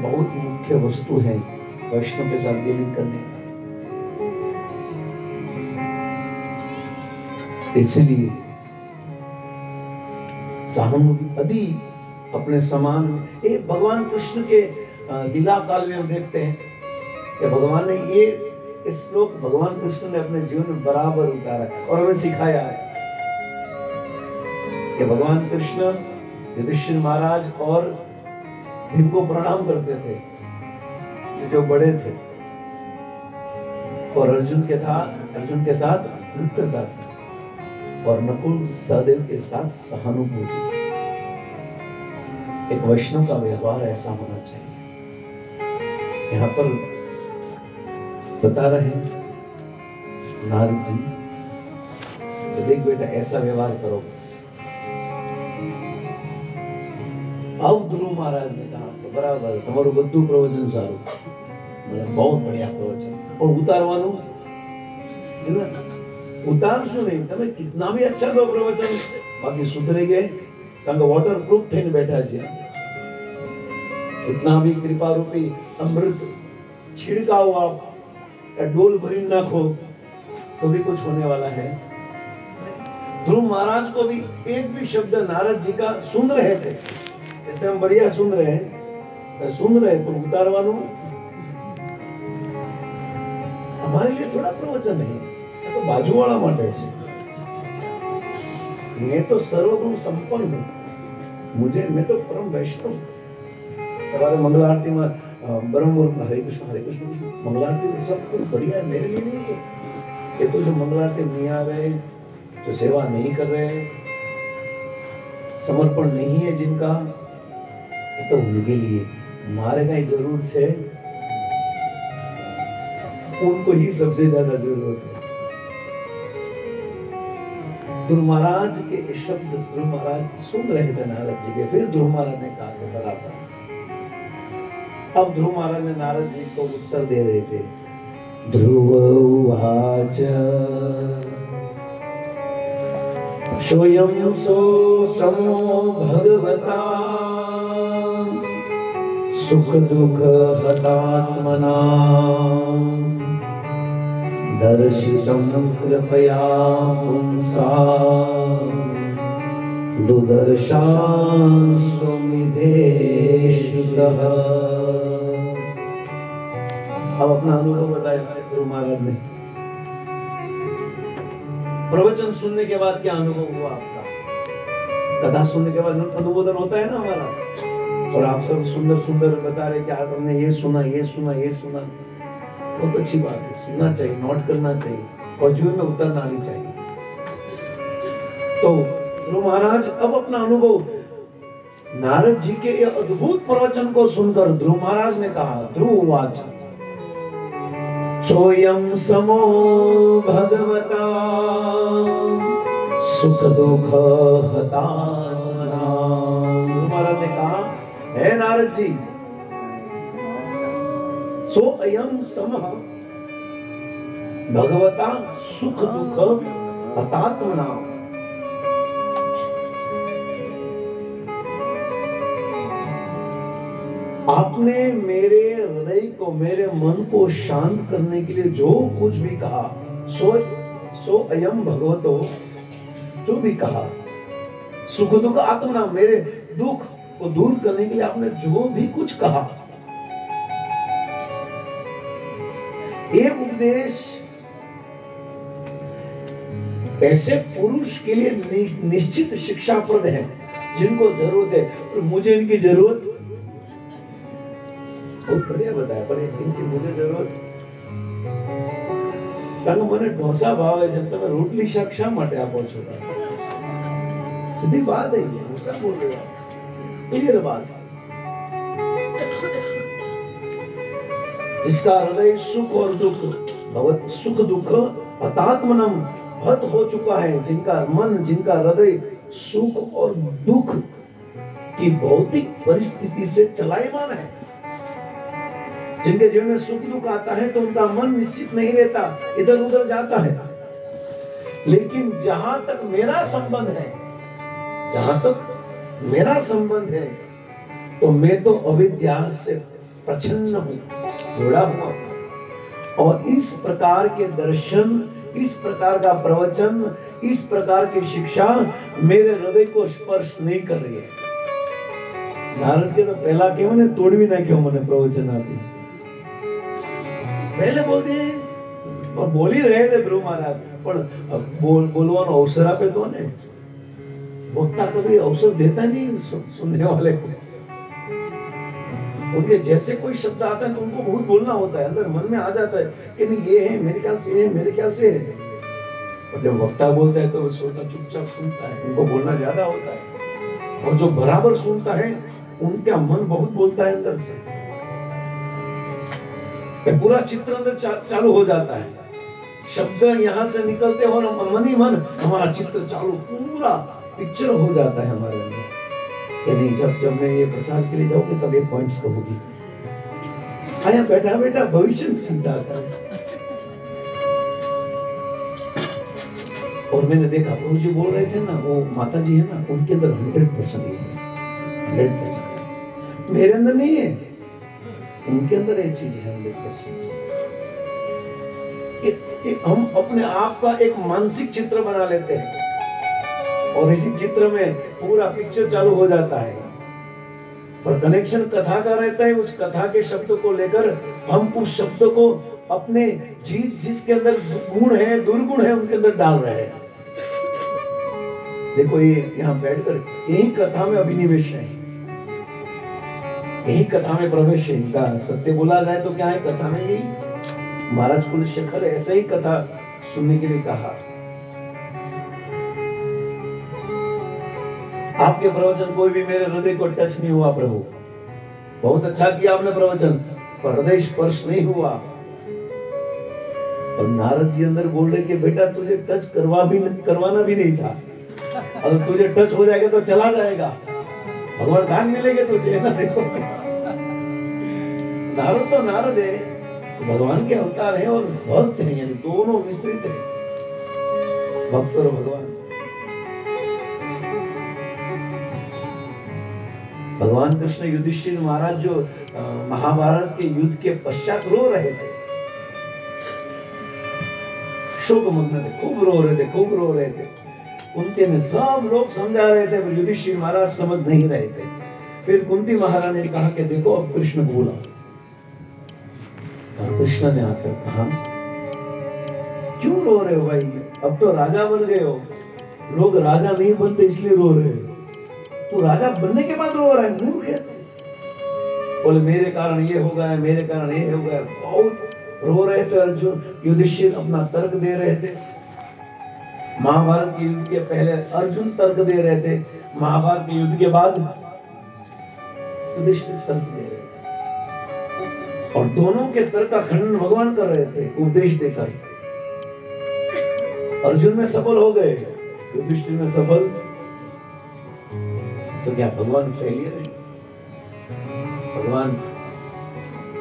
बहुत मुख्य वस्तु है। वैष्णव के साथ डीलिंग करने का इसलिए सहानुभूति अपने समान ये भगवान कृष्ण के लीला काल में हम देखते हैं कि भगवान ने ये श्लोक भगवान कृष्ण ने अपने जीवन में बराबर उतारा और हमें सिखाया है कि भगवान कृष्ण, युधिष्ठिर महाराज और भीम को प्रणाम करते थे। ये जो बड़े थे और अर्जुन के था अर्जुन के साथ मित्रता थी और नकुल सहदेव के साथ सहानुभूति थी एक वैष्णव का व्यवहार ऐसा होना चाहिए यहाँ पर बता रहे हैं नारद जी कि देख बेटा ऐसा व्यवहार करो अब ध्रुव महाराज ने कहा કે બરાબર તમારું બધું પ્રવચન સારું મને બહુ બઢિયા પ્રવચન પણ ઉતારવાનું ઉતારશું નહીં તમે કિતના ભી અચ્છા દો પ્રવચન બાકી સુધરી ગયે કારણ કે વોટર પ્રૂફ થઈને બેઠા છે કિતના ભી કૃપા રૂપી અમૃત छिड़काओ आप या डोल भरी नाखो तो भी कुछ होने वाला है ध्रुव महाराज को भी एक भी शब्द नारद जी का सुन रहे थे जैसे हम बढ़िया सुन रहे हैं सुन रहे तो उतारવાનું हमारे लिए थोड़ा થોડા પ્રવચન નહીં તો બાજુવાળા માટે છે. मैं तो सर्वगुण संपन्न हूँ मुझे मैं तो परम वैष्णव हूँ सवारे मंगल आरती में ब्रह्म हरे कृष्ण हरे कृष्ण मंगल आरती में सब कुछ बढ़िया है मेरे लिए नहीं है ये तो जो मंगल आरती नहीं आ रहे जो सेवा नहीं कर रहे समर्पण नहीं है जिनका ये तो उनके लिए मारे का ज़रूर है उनको ही सबसे ज़्यादा ज़रूरत है। ध्रुव महाराज के शब्द ध्रुव महाराज सुन रहे थे नारद जी के, फिर ध्रुव महाराज ने कहा कि बराबर अब ध्रुव महाराज ने नारद जी को उत्तर दे रहे थे, ध्रुव उवाच सोऽयं सो समो भगवता, सुख दुख हतात्मना। दर्शितं कृपया पुंसा। दुदर्शास्वमिधेशुतः अब अपना अनुभव बताया ध्रुव महाराज ने। प्रवचन सुनने के बाद क्या अनुभव हुआ आपका? कथा सुनने के बाद अनुमोदन होता है ना हमारा? और आप सब सुंदर सुंदर बता रहे कि आप हमने ये सुना ये सुना ये सुना। बहुत अच्छी बात है, सुनना चाहिए, नोट करना चाहिए और जीवन में उतरना आनी चाहिए। तो ध्रुव महाराज, अब अपना अनुभव। नारद जी के ये अद्भुत प्रवचन को सुनकर ध्रुव महाराज ने कहा, ध्रुव वाच। सोयम समो भगवता, सुख दुख हता महाराज ने कहा, है नारद जी सो अयम सम। भगवता सुख दुख हतात्मना आपने मेरे हृदय को, मेरे मन को शांत करने के लिए जो कुछ भी कहा, सो सो अयम भगवतो, जो भी कहा, सुख दुख आत्मना मेरे दुख को दूर करने के लिए आपने जो भी कुछ कहा ये उपदेश ऐसे पुरुष के लिए नि- निश्चित शिक्षाप्रद है जिनको जरूरत है और मुझे इनकी जरूरत बहुत बढ़िया बताया पर इनकी मुझे जरूरत કારણ મને ઢોસા ભાવે છે તમે રોટલી શાક શા માટે આપો છો સીધી વાત है ये હું क्या बोल रहे जिसका हृदय सुख और दुख, भगवत सुख दुख, हतात्मनम हत हो चुका है, जिनका मन, जिनका हृदय सुख और दुख की भौतिक परिस्थिति से चलायमान है। जिनके जीवन में सुख दुख आता है तो उनका मन निश्चित नहीं रहता, इधर उधर जाता है। लेकिन जहाँ तक मेरा संबंध है, जहाँ तक मेरा संबंध है तो मैं तो अविद्या से प्रसन्न हूँ। जुड़ा हुआ हूं और इस प्रकार के दर्शन इस प्रकार का प्रवचन इस प्रकार की शिक्षा मेरे हृदय को स्पर्श नहीं कर रही है નારદ કે તો પહેલા કેવું ને તોડવી નાખ્યો મને પ્રવચન આપી પહેલે બોલ દે પણ બોલી રહે थे ध्रुव महाराज પણ બોલ બોલવાનો અવસર આપે તો ને वक्ता कभी अवसर देता नहीं सु- सुनने वाले को उनके जैसे कोई शब्द आता है तो उनको बहुत बोलना होता है अंदर मन में आ जाता है कि नहीं ये है मेरे ख्याल से ये है मेरे ख्याल से है। और जब वक्ता बोलता है तो वो श्रोता चुपचाप सुनता है उनको बोलना ज़्यादा होता है। और जो बराबर सुनता है उनका मन बहुत बोलता है अंदर से। पूरा चित्र अंदर चा, चालू हो जाता है। शब्द यहाँ से निकलते और मन ही मन हमारा चित्र चालू पूरा पिक्चर हो जाता है हमारे अंदर। नहीं जब जब मैं ये प्रसाद के लिए जाऊँगी, तब ये पॉइंट्स कहूँगी। आया बैठा बैठा, भविष्य में चिंता कर और मैंने देखा प्रभु जी बोल रहे थे ना, वो माता जी है ना, उनके अंदर हंड्रेड परसेंट हंड्रेड परसेंट मेरे अंदर नहीं है। उनके अंदर एक चीज़ है हंड्रेड परसेंट हम अपने आप का एक मानसिक चित्र बना लेते हैं। और इसी चित्र में पूरा पिक्चर चालू हो जाता है। पर कनेक्शन कथा का रहता है, उस कथा के शब्द को लेकर हम उस शब्द को अपने जिस जिसके अंदर गुण है, दुर्गुण है, उनके अंदर डाल रहे हैं। देखो ये यहाँ बैठकर यही कथा में अभिनिवेश है। यही कथा में प्रवेश है। इनका सत्य बोला जाए तो क्या है? कथा में यही महाराज कुल शेखर ऐसे ही कथा सुनने के लिए कहा। आपके प्रवचन कोई भी मेरे हृदय को टच नहीं हुआ, प्रभु। बहुत अच्छा किया आपने प्रवचन, पर हृदय स्पर्श नहीं हुआ। और नारद जी अंदर बोल रहे कि बेटा, तुझे टच करवा भी करवाना भी नहीं था। अगर तुझे टच हो जाएगा तो चला जाएगा। भगवान कहाँ मिलेंगे तुझे, ना देखो। नारद तो नारद है तो भगवान के अवतार है और भक्त है दोनों मिश्रित है। भक्त और भगवान। भगवान कृष्ण युधिष्ठिर महाराज जो महाभारत के युद्ध के पश्चात रो रहे थे। शोक मग्न थे खूब रो रहे थे, खूब रो रहे थे। कुंती ने सब लोग समझा रहे थे, पर युधिष्ठिर महाराज समझ नहीं रहे थे। फिर कुंती महाराज ने कहा कि देखो, अब कृष्ण को और कृष्ण ने आकर कहा, क्यों रो रहे हो भाई? अब तो राजा बन गए हो। लोग राजा नहीं बनते, इसलिए रो रहे हो। तू राजा बनने के बाद रो रहा है मूर्ख है तू। बोले, मेरे कारण ये हो गया मेरे कारण ये हो गया बहुत रो रहे थे अर्जुन, युधिष्ठिर अपना तर्क दे रहे थे। महाभारत के युद्ध के पहले अर्जुन तर्क दे रहे थे। महाभारत के युद्ध के बाद युधिष्ठिर तर्क दे रहे थे। और दोनों के तर्क का खंडन भगवान कर रहे थे, उपदेश देकर। अर्जुन में सफल हो गए। युधिष्ठिर में सफल तो क्या भगवान फेलियर है? भगवान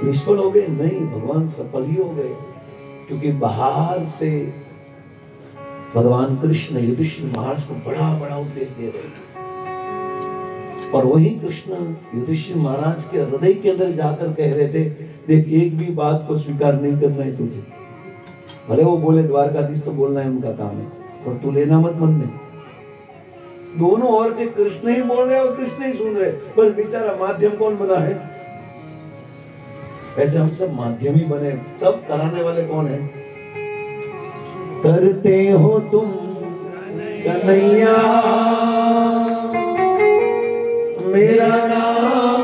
निष्फल हो गए? नहीं, भगवान सफल ही हो गए। क्योंकि बाहर से भगवान कृष्ण युधिष्ठिर महाराज को बड़ा बड़ा उपदेश दे रहे और वही कृष्ण युधिष्ठिर महाराज के हृदय के अंदर जाकर कह रहे थे, देख, एक भी बात को स्वीकार नहीं करना है तुझे। भले वो बोले, द्वारकाधीश तो बोलना है उनका काम है। पर तू लेना मत मन में। दोनों ओर से कृष्ण ही बोल रहे और कृष्ण ही सुन रहे बस बेचारा माध्यम कौन बना है? ऐसे हम सब माध्यम ही बने सब कराने वाले कौन है? करते हो तुम कन्हैया। मेरा नाम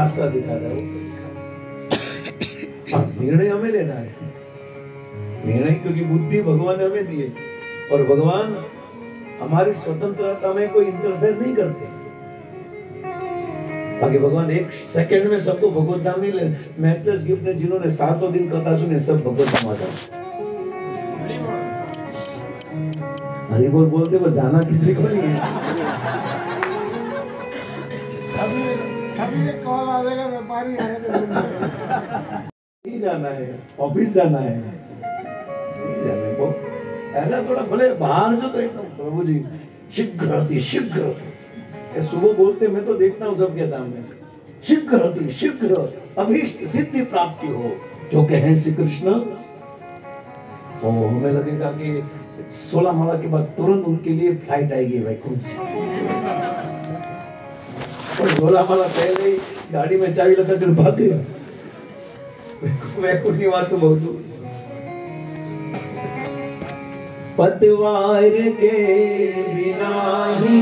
रास्ता है तो दिखाता है। निर्णय हमें लेना है। निर्णय क्योंकि बुद्धि भगवान ने हमें दी है और भगवान हमारी स्वतंत्रता में कोई इंटरफेयर नहीं करते। बाकी भगवान एक सेकंड में सबको भगवत धाम नहीं ले मैस्टर्स गिफ्ट है, जिन्होंने सातों दिन कथा सुने, सब भगवत धाम आ जाए। हरि बोल बोलते वो जाना किसी को नहीं है। व्यापारी आएगा तो जाना है, ऑफ़िस जाना है। है ऐसा थोड़ा भले बाहर से तो एकदम प्रभु जी, शीघ्र शीघ्र। सुबह बोलते मैं तो देखता हूँ सबके सामने। शीघ्र शीघ्र अभीष्ट सिद्धि प्राप्ति हो, जो कहे श्री कृष्ण। हमें लगेगा कि सोलह माला के बाद तुरंत उनके लिए फ़्लाइट आएगी वैकुंठ और माला पहले ही गाड़ी में चाबी लगा भाग गया तो बहुत दूर पतवार के बिना ही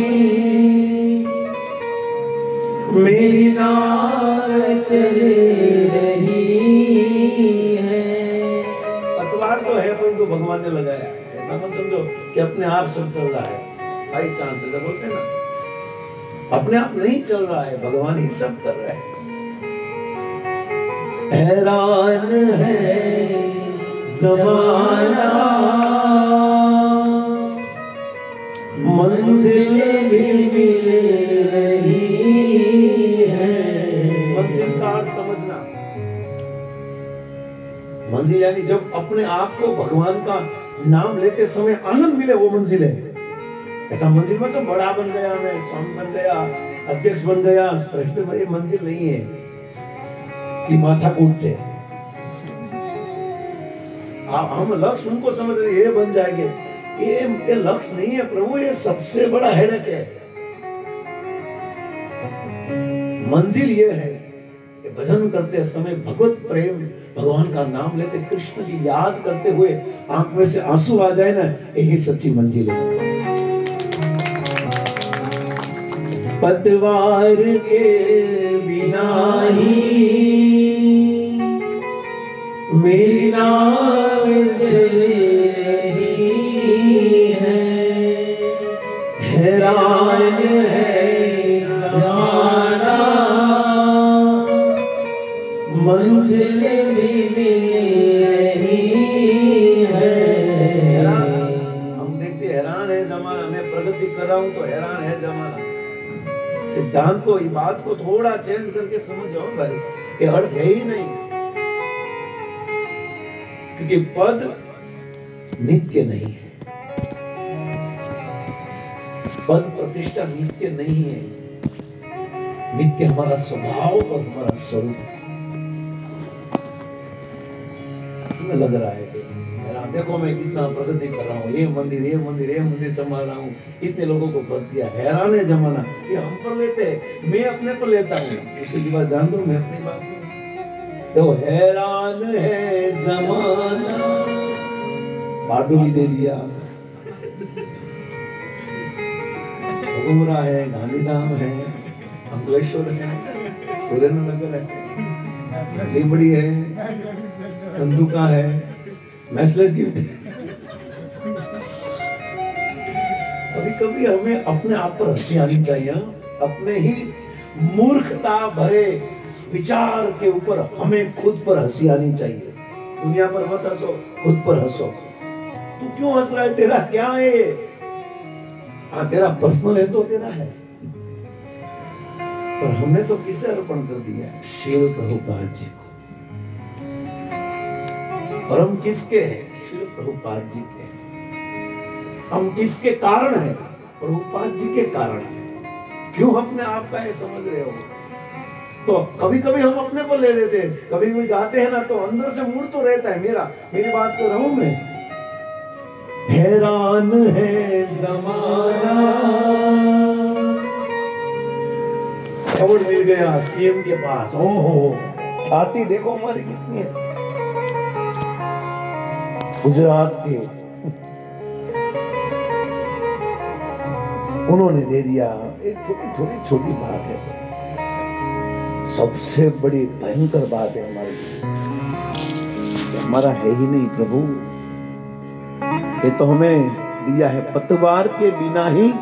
मेरी नाव चल रही है पतवार तो है पर तो भगवान ने लगाया ऐसा मत समझो कि अपने आप सब चल रहा है बाई चांस ऐसा बोलते ना अपने आप नहीं चल रहा है, भगवान ही सब चल रहा है। हैरान है जमाना। मंजिल भी मिल रही है। मंजिल का समझना। मंजिल यानी जब अपने आप को भगवान का नाम लेते समय आनंद मिले, वो मंजिल। है ऐसा मंजिल मतलब बड़ा बन गया, मैं स्वामी बन गया, अध्यक्ष बन गया ये मंजिल नहीं है कि माथा कूट से आ- हम लक्ष्य उनको समझ रहे ये बन जाएँगे। ये ये लक्ष्य नहीं है, प्रभु, ये सबसे बड़ा हेडक है। मंजिल ये है कि भजन करते समय भगवत प्रेम, भगवान का नाम लेते, कृष्ण की याद करते हुए आँख में से आँसू आ जाए ना, यही सच्ची मंजिल है। पतवार के बिना ही मेरी नाव चल है हैरान है जमाना मंजिल भी है हम देखते हैरान है जमाना मैं, प्रगति कर रहा तो हैरान सिद्धांत को, ये बात को थोड़ा चेंज करके समझो भाई ये अर्थ है ही नहीं। क्योंकि पद नित्य नहीं है। पद प्रतिष्ठा नित्य नहीं है। नित्य हमारा स्वभाव और हमारा स्वरूप। लग रहा है कि देखो मैं कितना प्रगति कर रहा हूँ। ये मंदिर ये मंदिर ये मंदिर संभाल रहा हूँ। इतने लोगों को पद दिया हैरान है जमाना। ये हम पर लेते हैं। मैं अपने पर लेता हूँ। दूसरी बात जान दो? मैं अपनी बात तो हैरान है जमाना। बारडोली दे दिया। घुमरा है, गांधीधाम है अंकलेश्वर है सुरेंद्र नगर है, लिबड़ी है बंदूका है। मैसलेस गिफ्ट कभी कभी हमें अपने आप पर हँसी आनी चाहिए? अपने ही मूर्खता भरे विचार के ऊपर हमें खुद पर हँसी आनी चाहिए। दुनिया पर मत हंसो, खुद पर हंसो। तू क्यों हंस रहा है? तेरा क्या है? ये? हाँ तेरा पर्सनल है तो तेरा है। पर हमने तो किसे अर्पण कर दिया? शिव प्रभुपाद जी को और हम किसके हैं? शिव प्रभुपाद जी के हैं। हम किसके कारण है? प्रभुपाद जी के कारण है। क्यों अपने आप का ये समझ रहे हो? तो कभी कभी हम अपने को ले लेते हैं। कभी कोई गाते हैं ना तो अंदर से मूड तो रहता है मेरा। मेरी बात कर रहा हूँ मैं। हैरान है जमाना। अवार्ड मिल गया सीएम के पास। ओहो छाती देखो हमारी कितनी है। गुजरात के। उन्होंने दे दिया। एक छोटी छोटी छोटी बात है। सबसे बड़ी भयंकर बात है हमारे। हमारा है ही नहीं प्रभु। ये तो हमें दिया है पतवार के बिना ही।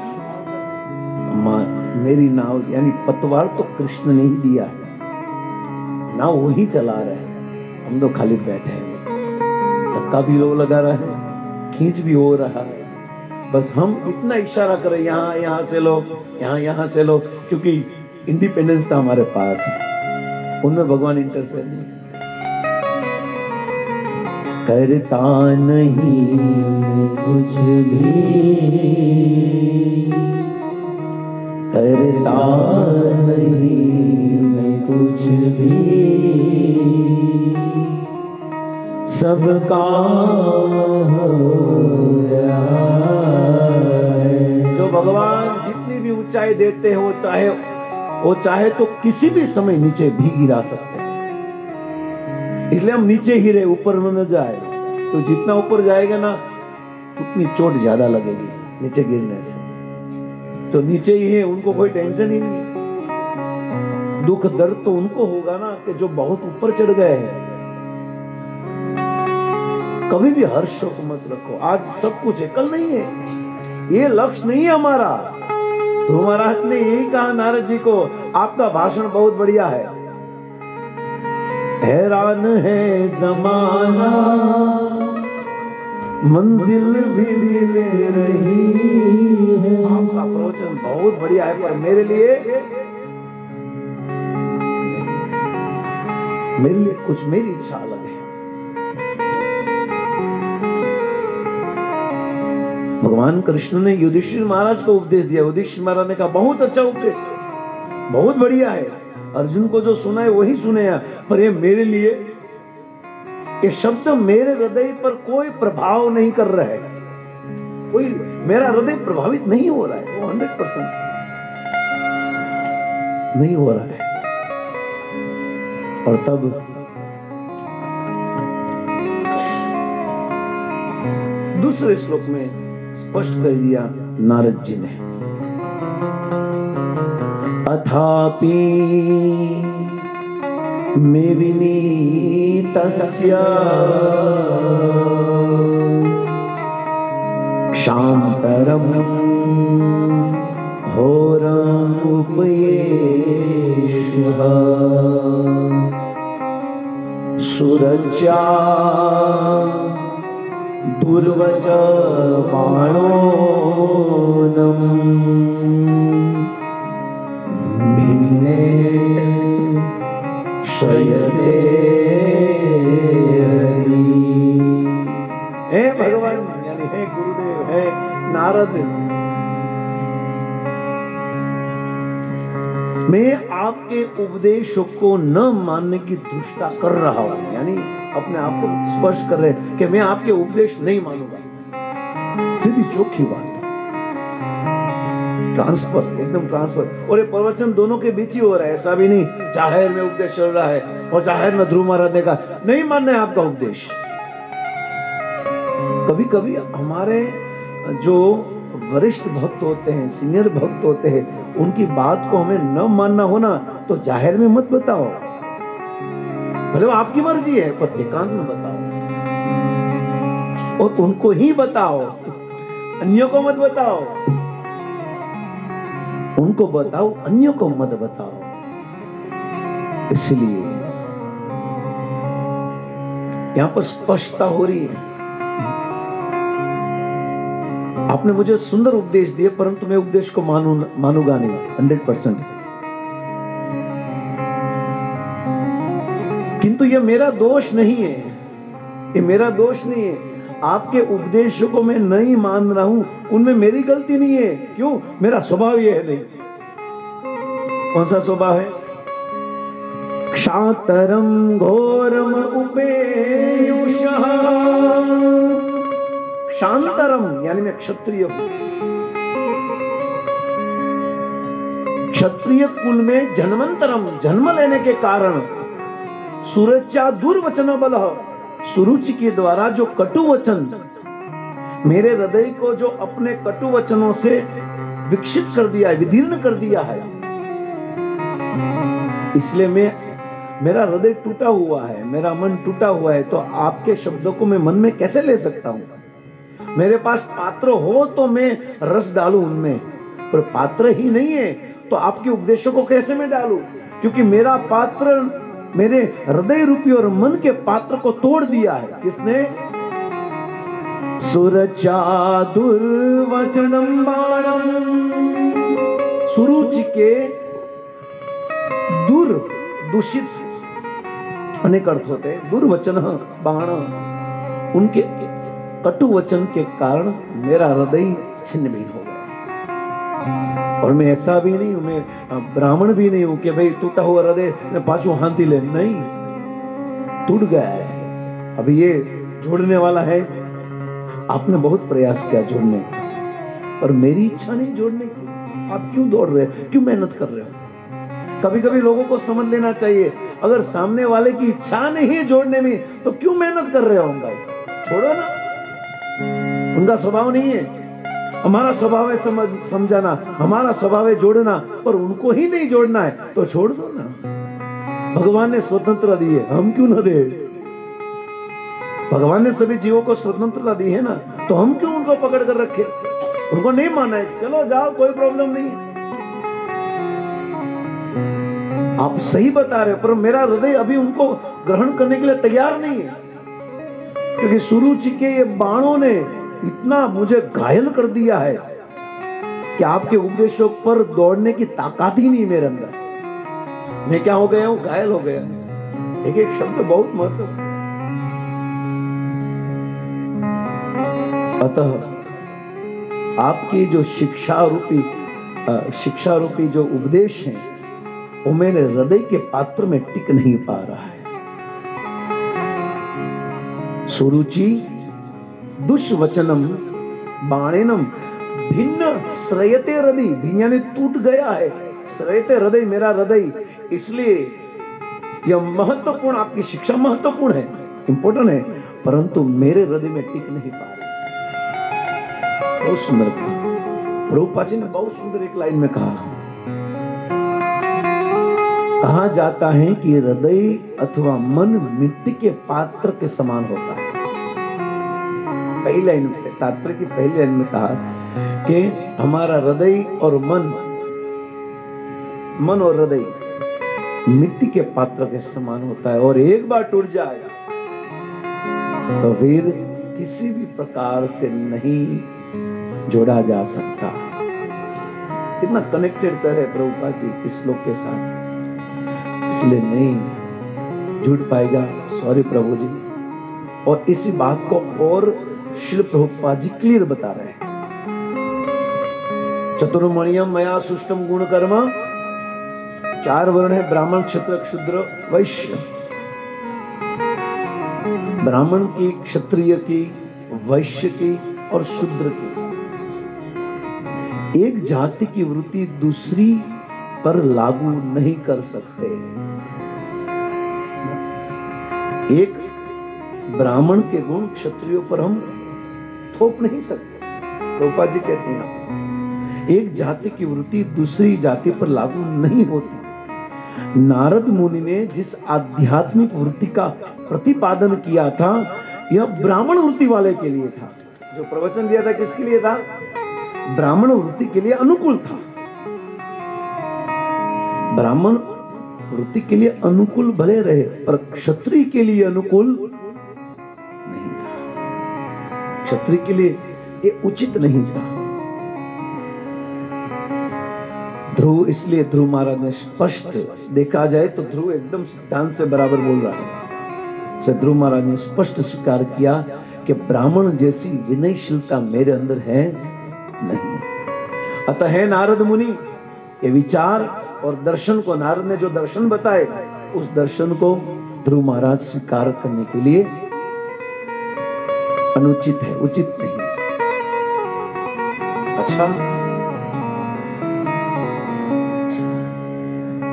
मेरी नाव, यानी पतवार तो कृष्ण ने ही दिया है। नाव वही चला रहे हैं। हम तो खाली बैठे हैं। धक्का भी वो लगा रहा है, खींच भी हो रहा है। बस हम इतना इशारा करें, यहाँ यहाँ से लो यहाँ यहाँ से लो क्योंकि इंडिपेंडेंस था हमारे पास। उनमें भगवान इंटरफेयर नहीं। करता नहीं कुछ भी। करता नहीं मैं कुछ भी। जो भगवान जितनी भी ऊंचाई देते हैं, वो चाहे वो चाहे तो किसी भी समय नीचे भी गिरा सकते हैं। इसलिए हम नीचे ही रहे, ऊपर न जाए। तो जितना ऊपर जाएगा ना, उतनी चोट ज़्यादा लगेगी, नीचे गिरने से। तो नीचे ही है, उनको कोई टेंशन ही नहीं। दुख दर्द तो उनको होगा ना, कि जो बहुत ऊपर चढ़ गए हैं। कभी भी हर्ष शोक मत रखो। आज सब कुछ है कल नहीं है। ये लक्ष्य नहीं है हमारा। ध्रुव महाराज ने यही कहा नारद जी को, आपका भाषण बहुत बढ़िया है। हैरान है जमाना, मंजिल भी ले रही है। आपका प्रवचन बहुत बढ़िया है, पर मेरे लिए मेरे लिए कुछ मेरी इच्छा अलग भगवान कृष्ण ने युधिष्ठिर महाराज को उपदेश दिया। युधिष्ठिर महाराज ने कहा, बहुत अच्छा उपदेश बहुत बढ़िया है। अर्जुन को जो सुना है, वही सुने पर ये मेरे लिए, ये शब्द मेरे हृदय पर कोई प्रभाव नहीं कर रहा है। कोई मेरा हृदय प्रभावित नहीं हो रहा है। वो हंड्रेड परसेंट नहीं हो रहा है। और तब दूसरे श्लोक में स्पष्ट कर दिया नारद जी ने। अथापि मे विनीतस्य क्षान्तरम् होरमुपयेष्वः सुरज्या दुर्वच बाणोनम् भिन्ने शयते हे भगवान, यानी हे गुरुदेव, हे नारद। मैं आपके उपदेशों को न मानने की दुष्टा कर रहा हूँ, यानी अपने आप को स्पर्श कर रहे हैं कि मैं आपके उपदेश नहीं मानूँगा। सीधी चौखी बात ट्रांसफ़र एकदम ट्रांसफ़र और ये प्रवचन दोनों के बीच ही हो रहा है, ऐसा भी नहीं, ज़ाहिर में उपदेश चल रहा है और ज़ाहिर में ध्रुव महाराज ने कहा, नहीं मानना है आपका उपदेश। कभी कभी हमारे जो वरिष्ठ भक्त होते हैं सीनियर भक्त होते हैं, उनकी बात को हमें न मानना होना तो ज़ाहिर में मत बताओ। भले आपकी मर्ज़ी है, पर एकांत में बताओ। और उनको ही बताओ। अन्यों को मत बताओ। उनको बताओ, अन्यों को मत बताओ। इसलिए यहाँ पर स्पष्टता हो रही है। आपने मुझे सुंदर उपदेश दिए, परंतु मैं उपदेश को मानू मानूँगा नहीं। हंड्रेड परसेंट किंतु यह मेरा दोष नहीं है। ये मेरा दोष नहीं है। आपके उपदेशों को मैं नहीं मान रहा हूँ। उनमें मेरी गलती नहीं है। क्यों? मेरा स्वभाव यह है नहीं। कौन सा स्वभाव है? क्षातरम घोरम उपेयुष। शांतरम यानी मैं क्षत्रिय हूँ। क्षत्रिय कुल में जन्मंतरम जन्म लेने के कारण सुरक्षा दुर्वचन बल सुरुचि के द्वारा जो कटु वचन, मेरे हृदय को जो अपने कटु वचनों से विकसित कर दिया है, विदीर्ण कर दिया है, इसलिए मैं, मेरा हृदय टूटा हुआ है, मेरा मन टूटा हुआ है तो आपके शब्दों को मैं मन में कैसे ले सकता हूँ? मेरे पास पात्र हो तो मैं रस डालू उनमें, पर पात्र ही नहीं है तो आपके उपदेशों को कैसे मैं डालू? क्योंकि मेरा पात्र मेरे हृदय रूपी और मन के पात्र को तोड़ दिया है। किसने? सुरचा दुर्वचनम बाणम। सुरुचि के दुर दूषित अनेक अर्थ होते दुर्वचन बाण, उनके कटु वचन के कारण मेरा हृदय छिन्न भी हो। और मैं ऐसा भी नहीं हूँ, मैं ब्राह्मण भी नहीं हूँ कि भाई टूटा हुआ हृदय पाछू हाथी ले। नहीं। टूट गया है। अभी ये जोड़ने वाला है। आपने बहुत प्रयास किया जोड़ने पर मेरी इच्छा नहीं जोड़ने की। आप क्यों दौड़ रहे हो? क्यों मेहनत कर रहे हो? कभी कभी लोगों को समझ लेना चाहिए। अगर सामने वाले की इच्छा नहीं है जोड़ने में तो क्यों मेहनत कर रहे होंगे छोड़ो ना। उनका स्वभाव नहीं है। हमारा स्वभाव है समझ, समझाना, हमारा स्वभाव है जोड़ना, पर उनको ही नहीं जोड़ना है तो छोड़ दो ना। भगवान ने स्वतंत्र दिए हम क्यों ना दे? भगवान ने सभी जीवों को स्वतंत्रता दी है ना तो हम क्यों उनको पकड़ कर रखे? उनको नहीं माना है, चलो जाओ, कोई प्रॉब्लम नहीं है। आप सही बता रहे हो, पर मेरा हृदय अभी उनको ग्रहण करने के लिए तैयार नहीं है। क्योंकि सुरुचि के ये बाणों ने इतना मुझे घायल कर दिया है कि आपके उपदेशों पर दौड़ने की ताकत ही नहीं मेरे अंदर। मैं क्या हो गया हूँ? घायल हो गया एक एक शब्द बहुत महत्व अतः आपकी जो शिक्षा रूपी शिक्षा रूपी जो उपदेश है, वो मेरे हृदय के पात्र में टिक नहीं पा रहा है। सुरुचि दुष्वचनम, बाणेनम, भिन्न श्रयते हृदय भिन्न यानी टूट गया है। श्रयते हृदय मेरा हृदय, इसलिए यह महत्वपूर्ण, आपकी शिक्षा महत्वपूर्ण है इंपॉर्टेंट है, परंतु मेरे हृदय में टिक नहीं पा रही। बहुत सुंदर प्रभुपा जी ने बहुत सुंदर एक लाइन में कहा कहा जाता है कि हृदय अथवा मन मिट्टी के पात्र के समान होता है। पहली लाइन में तात्पर्य की पहली लाइन में कहा कि हमारा हृदय और मन मन और हृदय मिट्टी के पात्र के समान होता है और एक बार टूट जाए तो फिर किसी भी प्रकार से नहीं जोड़ा जा सकता। कितना कनेक्टेड कर है प्रभुपा जी इस लोग के साथ। इसलिए नहीं जुड़ पाएगा। सॉरी प्रभु जी। और इसी बात को और शिल प्रभुपा जी क्लियर बता रहे हैं। चतुर्मणियम मया सुष्टम गुण कर्म। चार वर्ण है, ब्राह्मण क्षत्र क्षुद्र, वैश्य। ब्राह्मण की, क्षत्रिय की, वैश्य की और शूद्र की। एक जाति की वृत्ति दूसरी पर लागू नहीं कर सकते। एक ब्राह्मण के गुण क्षत्रियो पर हम थोप नहीं सकते। रूपा जी कहते हैं, एक जाति की वृत्ति दूसरी जाति पर लागू नहीं होती। नारद मुनि ने जिस आध्यात्मिक वृत्ति का प्रतिपादन किया था, यह ब्राह्मण वृत्ति वाले के लिए था। जो प्रवचन दिया था किसके लिए था? ब्राह्मण वृत्ति के लिए अनुकूल था। ब्राह्मण वृत्ति के लिए अनुकूल भले रहे, पर क्षत्रिय के लिए अनुकूल क्षत्रिय के लिए ये उचित नहीं था। ध्रुव इसलिए ध्रुव महाराज ने स्पष्ट देखा जाए तो ध्रुव एकदम सिद्धांत से बराबर बोल रहा है। तो ध्रुव महाराज ने स्पष्ट स्वीकार किया कि ब्राह्मण जैसी विनयशीलता मेरे अंदर है नहीं। अतः है नारद मुनि, ये विचार और दर्शन को नारद ने जो दर्शन बताए, उस दर्शन को ध्रुव महाराज स्वीकार करने के लिए अनुचित है उचित नहीं। अच्छा।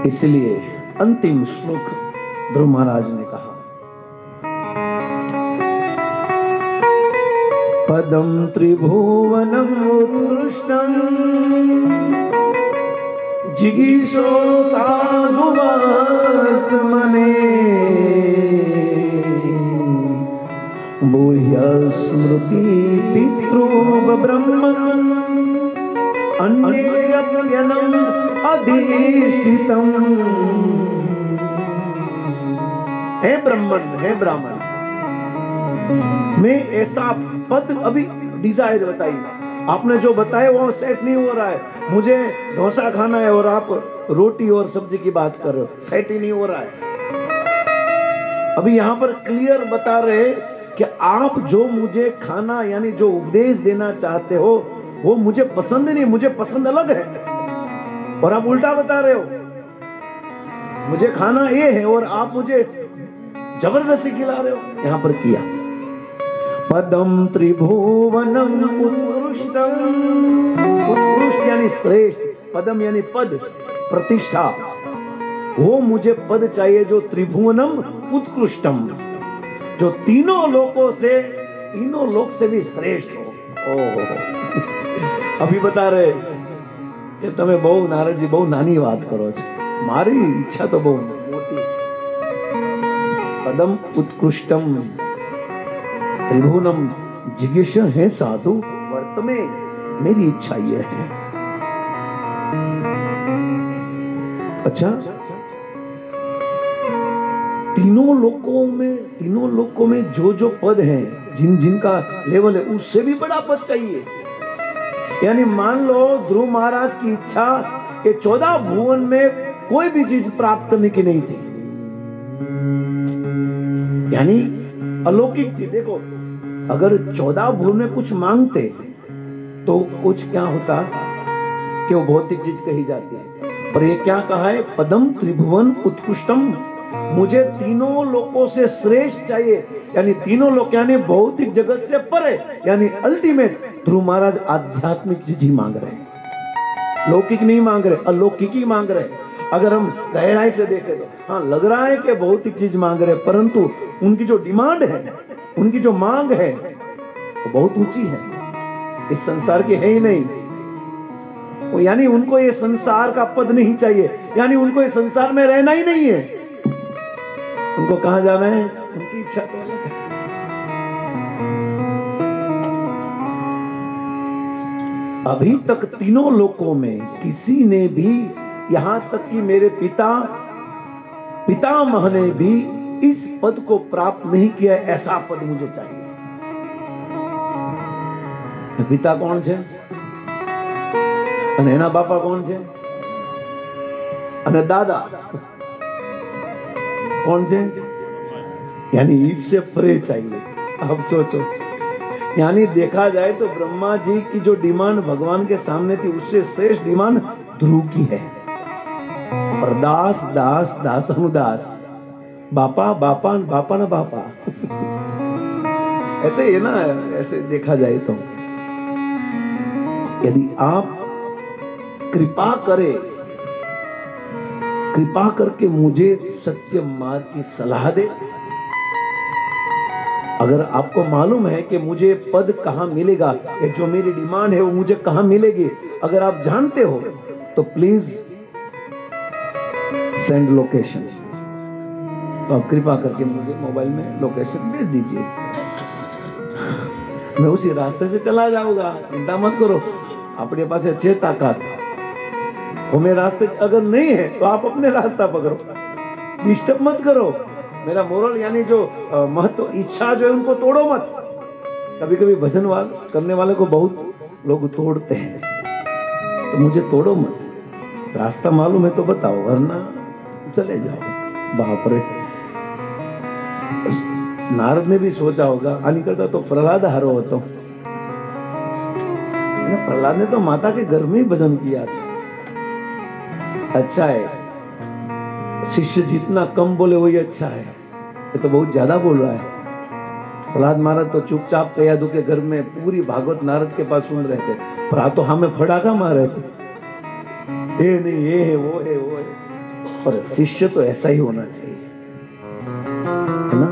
इसलिए अंतिम श्लोक ध्रुव महाराज ने कहा। पदम त्रिभुवनम उत्कृष्टम जिगीषो साधुवात्मने। स्मृति पितृग ब्रह्मन् अन्ययनम् अधिष्ठितम्। हे ब्रह्मन, हे ब्राह्मण, मैं ऐसा पद अभी डिज़ायर बताइए आपने जो बताया, वो सेट नहीं हो रहा है। मुझे डोसा खाना है और आप रोटी और सब्ज़ी की बात कर रहे हो। सेट ही नहीं हो रहा है। अभी यहाँ पर क्लियर बता रहे कि आप जो मुझे खाना यानी जो उपदेश देना चाहते हो, वो मुझे पसंद नहीं, मुझे पसंद अलग है। और आप उल्टा बता रहे हो, मुझे खाना ये है और आप मुझे ज़बरदस्ती खिला रहे हो। यहाँ पर किया। पदम त्रिभुवनम उत्कृष्टम उत्कृष्ट यानी श्रेष्ठ। पदम यानी पद प्रतिष्ठा। वो मुझे पद चाहिए जो त्रिभुवनम उत्कृष्टम। जो तीनों लोकों से तीनों लोक से भी श्रेष्ठ हो ओहो अभी बता रहे કે તમે બહુ નારદજી બહુ નાની વાત કરો છો મારી ઈચ્છા તો બહુ મોટી છે પદમ ઉત્કૃષ્ટમ त्रिभुवनम जिज्ञेश है साधु वर्त में मेरी इच्छा यह है अच्छा तीनों लोकों में, तीनों लोकों में जो जो पद हैं, जिन, जिनका लेवल है, उससे भी बड़ा पद चाहिए। यानी मान लो ध्रुव महाराज की इच्छा कि चौदह भुवन में कोई भी चीज़ प्राप्त करने की नहीं थी। यानी अलौकिक थी। देखो, अगर चौदह भुवन में कुछ मांगते तो कुछ क्या होता कि वो भौतिक चीज़ कही जाती है। पर ये क्या कहा है? पदम त्रिभुवन उत्कृष्टम मुझे तीनों लोकों से श्रेष्ठ चाहिए। यानी तीनों लोग यानी भौतिक जगत से परे, यानी अल्टीमेट ध्रुव महाराज आध्यात्मिक चीज़ ही मांग रहे हैं। लौकिक नहीं मांग रहे, अलौकिक ही मांग रहे अगर हम गहराई से देखें तो हाँ लग रहा है कि भौतिक चीज़ मांग रहे परंतु उनकी जो डिमांड है, उनकी जो मांग है, वो बहुत ऊँची है। इस संसार की है ही नहीं। यानी उनको ये संसार का पद नहीं चाहिए। यानी उनको ये संसार में रहना ही नहीं है। उनको कहा जाना है उनकी इच्छा तो अलग है अभी तक तीनों लोकों में किसी ने भी यहां तक कि मेरे पिता पितामह ने भी इस पद को प्राप्त नहीं किया ऐसा पद मुझे चाहिए પિતા કોણ છે અને એના બાપા કોણ છે અને દાદા कौन से? यानी इससे परे चाहिए। अब सोचो। यानी देखा जाए तो ब्रह्मा जी की जो डिमांड भगवान के सामने थी, उससे श्रेष्ठ डिमांड ध्रुव की है। और दास दास दास अनुदास बापा बापा बापा ना बापा। ऐसे है ना, ऐसे देखा जाए तो। यदि आप कृपा करें कृपा करके मुझे सत्य मार्ग की सलाह दे। अगर आपको मालूम है कि मुझे पद कहाँ मिलेगा, या जो मेरी डिमांड है वो मुझे कहाँ मिलेगी, अगर आप जानते हो तो प्लीज़ सेंड लोकेशन। तो आप कृपा करके मुझे मोबाइल में लोकेशन भेज दीजिए। मैं उसी रास्ते से चला जाऊँगा, चिंता मत करो। अपने पास अच्छे ताकत। वो मेरे रास्ते अगर नहीं है तो आप अपने रास्ता पकड़ो। डिस्टर्ब मत करो। मेरा मोरल यानी जो महत्व, इच्छा जो है, उनको तोड़ो मत। कभी कभी भजन वाल, करने वाले को बहुत लोग तोड़ते हैं। तो मुझे तोड़ो मत। रास्ता मालूम है तो बताओ, वरना चले जाओ। बाप रे। नारद ने भी सोचा होगा, हानि करता तो प्रहलाद हरो होता। प्रहलाद ने तो माता के घर में ही भजन किया था। अच्छा है। शिष्य जितना कम बोले, वही अच्छा है। ये तो बहुत ज़्यादा बोल रहा है। प्रहलाद महाराज तो चुपचाप कयादू के घर में पूरी भागवत नारद के पास सुन रहे थे। पर आ तो हमें फड़ाका मारे थे। ये नहीं, ये है, वो है वो है। पर शिष्य तो ऐसा ही होना चाहिए। है ना?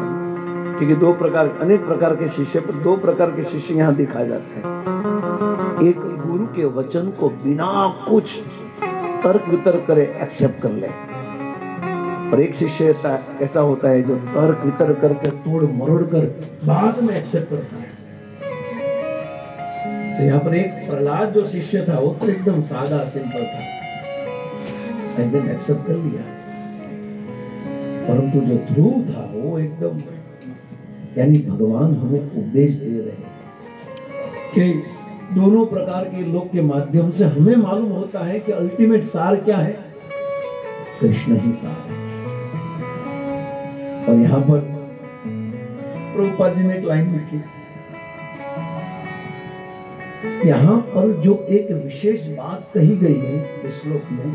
क्योंकि दो प्रकार, अनेक प्रकार के शिष्य, पर दो प्रकार के शिष्य यहाँ दिखाए जाते हैं। एक गुरु के वचन को बिना कुछ तर्क वितर्क करे एक्सेप्ट कर ले। और एक शिष्य ऐसा होता है जो तर्क वितर्क करके तोड़ मरोड़ कर बाद में एक्सेप्ट करता है। तो यहाँ पर एक प्रहलाद जो शिष्य था, वो तो एकदम सादा सिंपल था। एकदम एक्सेप्ट कर लिया। परंतु जो ध्रुव था, वो एकदम, यानी भगवान हमें उपदेश दे रहे हैं कि दोनों प्रकार के लोग के माध्यम से हमें मालूम होता है कि अल्टीमेट सार क्या है। कृष्ण ही सार है। और यहाँ पर प्रभुपाद जी ने एक लाइन लिखी। यहाँ पर जो एक विशेष बात कही गई है इस श्लोक में,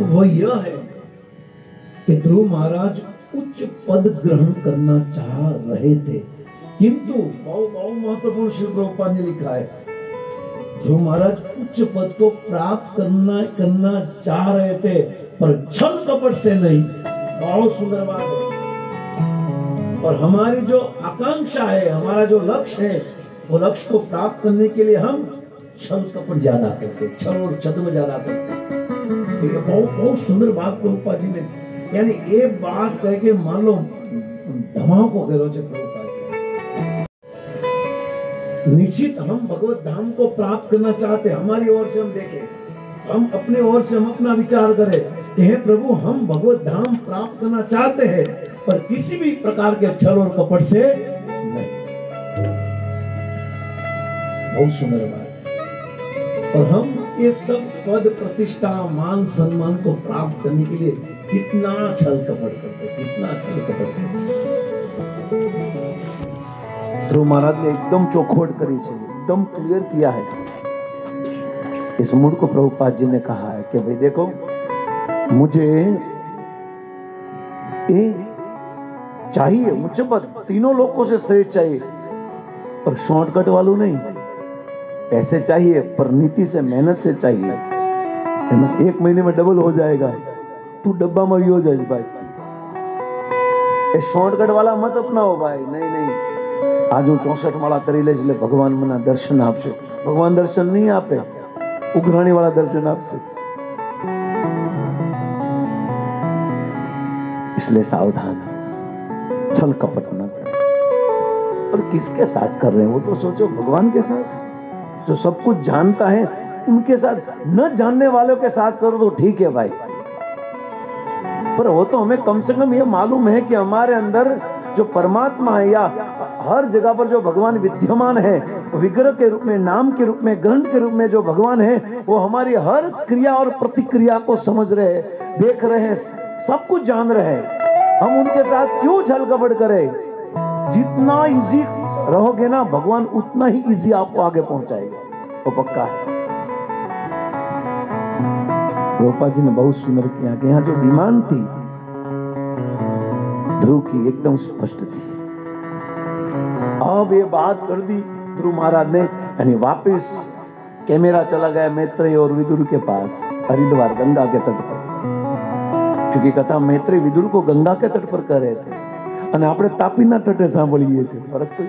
वह यह है कि ध्रुव महाराज उच्च पद ग्रहण करना चाह रहे थे। किंतु बहुत बहुत महत्वपूर्ण श्री प्रभुपाद ने लिखा है जो महाराज, उच्च पद को प्राप्त करना करना चाह रहे थे, पर छल कपट से नहीं। बहुत सुंदर बात है। और हमारी जो आकांक्षा है, हमारा जो लक्ष्य है, वो लक्ष्य को प्राप्त करने के लिए हम छल कपट ज़्यादा करते छल और छद्म ज़्यादा करते ठीक है तो बहुत बहुत सुंदर बात प्रभुपा जी ने, यानी ये बात कह के मान लो, धमाको रहे छे निश्चित हम भगवत धाम को प्राप्त करना चाहते हमारी ओर से हम देखें। हम अपने ओर से हम अपना विचार करें कि हे प्रभु, हम भगवत धाम प्राप्त करना चाहते हैं, पर किसी भी प्रकार के छल और कपट से नहीं। बहुत सुंदर बात और हम ये सब पद, प्रतिष्ठा, मान, सम्मान को प्राप्त करने के लिए कितना छल कपट करते कितना छल कपट करते हैं। ध्रुव महाराज ने एकदम ચોખવટ કરી છે एकदम क्लियर किया है इस मूड को प्रभुपाद जी ने कहा है कि भाई देखो मुझे ये चाहिए मुझे बस तीनों लोगों से श्रेष्ठ चाहिए पर शॉर्टकट वालों नहीं पैसे चाहिए पर नीति से मेहनत से चाहिए है ना एक महीने में डबल हो जाएगा तू डब्बा में भी हो जाए भाई એ શોર્ટકટ વાળા મત અપનાવો ભાઈ નહીં નહીં આજ હું ચોસઠ વાળા કરી લઈશ એટલે ભગવાન મને દર્શન આપશે ભગવાન દર્શન નહીં આપે ઉઘરાણી વાળા દર્શન આપશે इसलिए सावधान छल कपट न करें और किसके साथ कर रहे हैं वो तो सोचो भगवान के साथ जो सब कुछ जानता है उनके साथ न जानने वालों के साथ करो तो ठीक है भाई पर वो तो हमें कम से कम ये मालूम है कि हमारे अंदर जो परमात्मा है या हर जगह पर जो भगवान विद्यमान है, विग्रह के रूप में, नाम के रूप में, ग्रंथ के रूप में जो भगवान है, वो हमारी हर क्रिया और प्रतिक्रिया को समझ रहे, देख रहे हैं सब कुछ जान रहे। हैं हम उनके साथ क्यों छल कपट करें? जितना इजी रहोगे ना, भगवान उतना ही इजी आपको आगे पहुंचाएगा। वो पक्का है। रूपा जी ने बहुत सुंदर किया कि यहाँ जो डिमांड थी, ध्रुव की एकदम स्पष्ट थी। अब ये बात कर दी ध्रुव महाराज ने यानी वापस कैमरा चला गया मैत्रेय और विदुर के पास हरिद्वार गंगा के तट पर क्योंकि कथा मैत्रेय विदुर को गंगा के तट पर कर रहे थे અને આપણે તાપીના તટે સાંભળીએ છીએ ફરક તો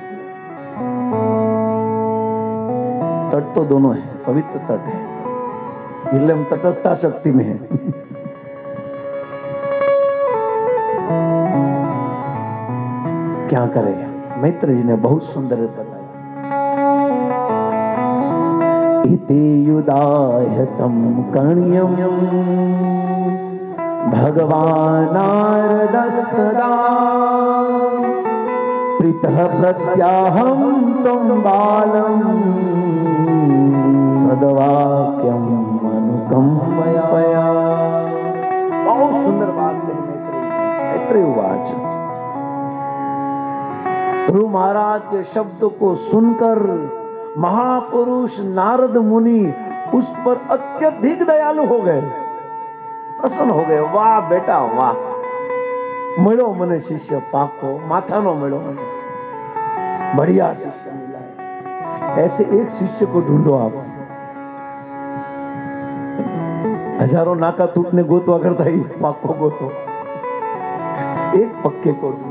तट तो दोनों है पवित्र तट है इसलिए हम तटस्थता शक्ति में है क्या करें मैत्र जी ने बहुत सुंदर बताया। भगवानारदस्तदा। प्रीतः प्रत्याहं तं बालम्। सदवाक्यम् अनुकम्पया बहुत सुंदर बात कही मैत्रेय मैत्रेय उवाच ध्रुव महाराज के शब्द को सुनकर महापुरुष नारद मुनि उस पर अत्यधिक दयालु हो गए પ્રસન્ન હો ગયો વાહ બેટા વાહ મળ્યો મને શિષ્ય પાકો માથાનો મળ્યો મને बढ़िया शिष्य मिला है ऐसे एक शिष्य को ढूंढो आप हजारों नाका टूटने गोतवा करता ही पाको गोतो एक पक्के को ढूंढो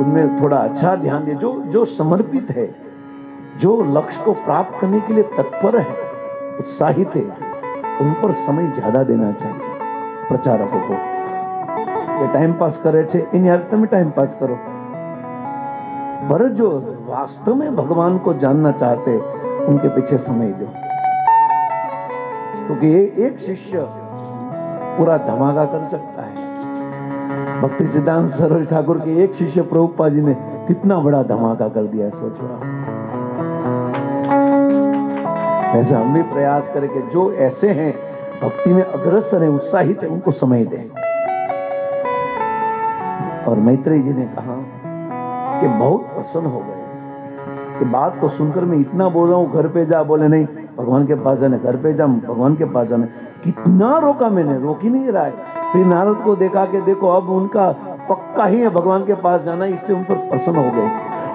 उनमें थोड़ा अच्छा ध्यान दे जो जो समर्पित है, जो लक्ष्य को प्राप्त करने के लिए तत्पर है, उत्साहित है, उन पर समय ज़्यादा देना चाहिए, प्रचारकों को। टाइम पास करे छे એની अर्थ में टाइम पास करो। पर जो वास्तव में भगवान को जानना चाहते, उनके पीछे समय दो। क्योंकि ये एक शिष्य पूरा धमाका कर सकता है। भक्ति सिद्धांत सरोज ठाकुर के एक शिष्य प्रभुपा जी ने कितना बड़ा धमाका कर दिया, सोचो आप वैसे हम भी प्रयास करें कि जो ऐसे हैं, भक्ति में अग्रसर है, उत्साहित है, उनको समय दें। और मैत्री जी ने कहा कि बहुत प्रसन्न हो गए। कि बात को सुनकर मैं इतना बोल रहा हूँ, घर पे जा, बोले नहीं, भगवान के पास जाने, घर पे जा, भगवान के पास जाने। कितना रोका मैंने, रोक ही नहीं रहा है। फिर नारद को देखा कि देखो, अब उनका पक्का ही है, भगवान के पास जाना इसलिए उन पर प्रसन्न हो गए।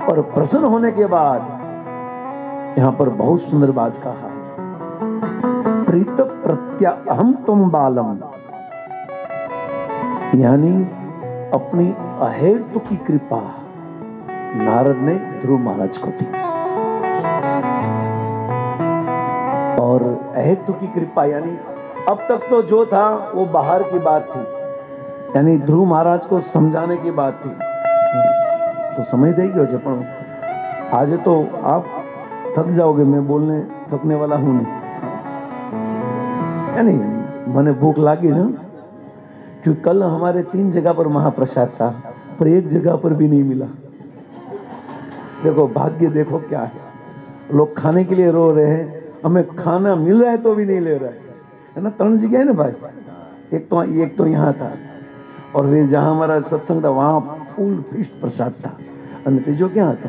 और प्रसन्न होने के बाद यहाँ पर बहुत सुंदर बात कहा। प्रीत प्रत्याहम तुम बालम। यानी अपनी अहेतु की कृपा नारद ने ध्रुव महाराज को दी। और अहेतु की कृपा यानी अब तक तो जो था, वो बाहर की बात थी। यानी ध्रुव महाराज को समझाने की बात थी। तो समझ देगी हो પણ आज तो आप थक जाओगे, मैं बोलने, थकने वाला हूँ नहीं। नहीं मैंने भूख लागी ना क्योंकि कल हमारे तीन जगह पर महाप्रसाद था, पर एक जगह पर भी नहीं मिला। देखो, भाग्य देखो क्या है। लोग खाने के लिए रो रहे हैं, हमें खाना मिल रहा है तो भी नहीं ले रहा। है है ना ત્રણ જગ્યાએ ને ભાઈ એક તો એક તો यहाँ था और वे जहाँ हमारा सत्संग था वहाँ फूल फिस्ट प्रसाद था અને ત્રીજો ક્યાં હતો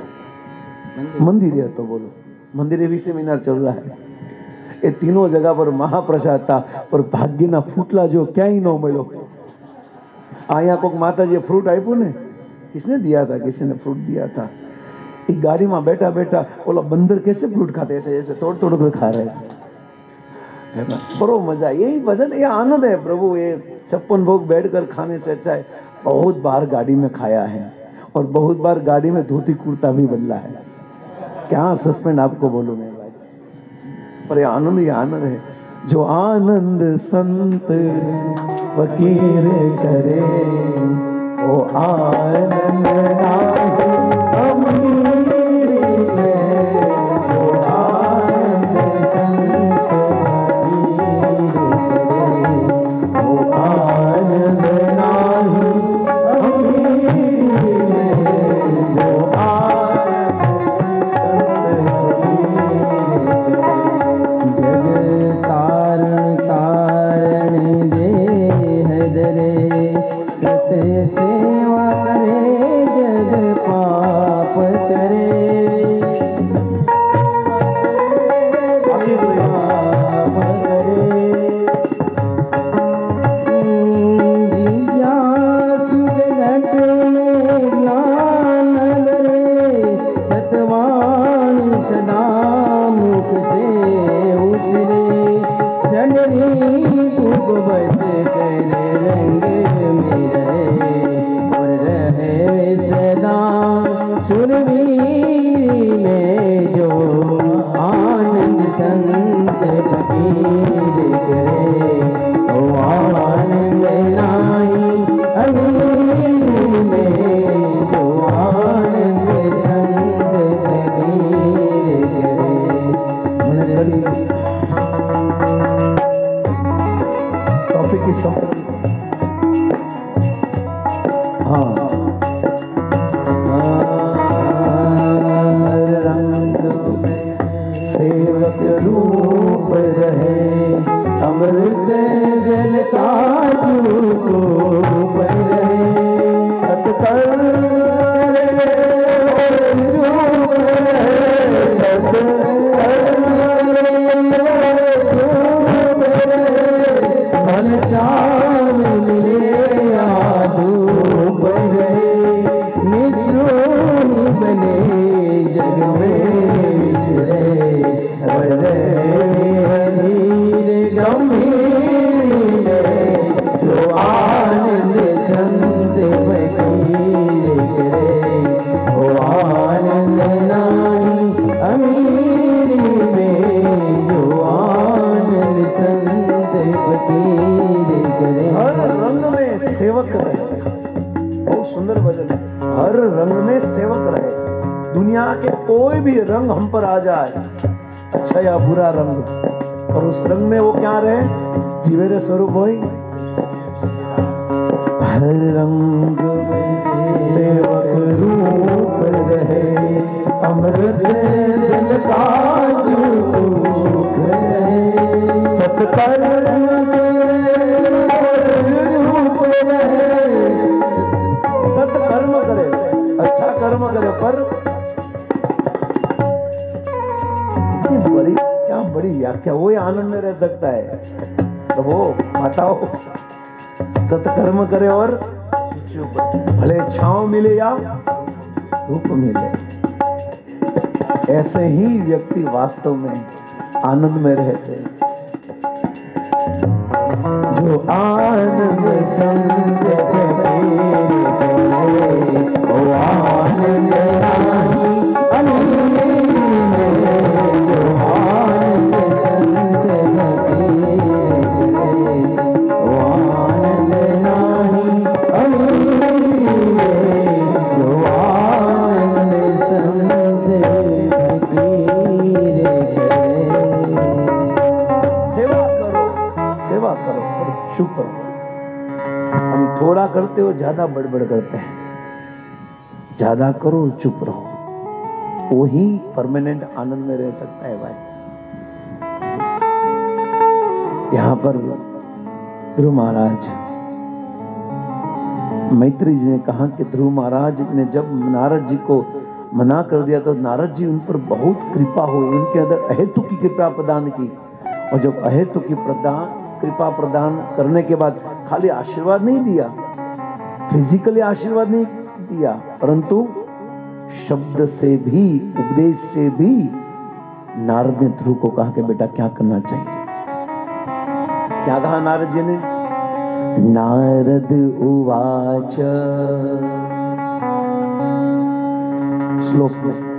મંદિરે હતો બોલો મંદિરે બી સેમિનાર ચલ रहा है એ तीनों जगह पर महाप्रसाद था पर ભાગ્યના ફૂટલા જો ક્યાંય ન મળ્યો અહીંયા કોઈક માતાજીએ ફ્રૂટ આપ્યું ને किसने दिया था किसी ने फ्रूट दिया था एक गाड़ी में बैठा बैठा बोला बंदर कैसे फ्रूट खाते ऐसे ऐसे तोड़ तोड़ कर खा रहे है ना बड़ो मज़ा यही भजन ये आनंद है प्रभु। ये छप्पन भोग बैठकर खाने से अच्छा है। बहुत बार गाड़ी में खाया है और बहुत बार गाड़ी में धोती कुर्ता भी बदला है। क्या सस्पेंड आपको बोलूँ मैं भाई? पर ये आनंद ही आनंद है। जो आनंद संत फकीर करे, वो आनंद नाही बुरा रंग। और उस रंग में वो क्या रहे? जीवेरे स्वरूप होई। सत्कर्म करे और भले छाव मिले या धूप मिले। ऐसे ही व्यक्ति वास्तव में आनंद में रहते ज़्यादा करो, चुप रहो। वो ही परमानेंट आनंद में रह सकता है भाई। यहाँ पर ध्रुव महाराज, मैत्री जी ने कहा कि ध्रुव महाराज ने जब नारद जी को मना कर दिया तो नारद जी उन पर बहुत कृपा हुई, उनके अंदर अहेतु की कृपा प्रदान की। और जब अहेतु की प्रदान, कृपा प्रदान करने के बाद खाली आशीर्वाद नहीं दिया फिजिकली आशीर्वाद नहीं दिया परंतु शब्द से भी, उपदेश से भी नारद ने ध्रुव को कहा कि बेटा क्या करना चाहिए? क्या कहा नारद जी ने? नारद उवाच। श्लोक में।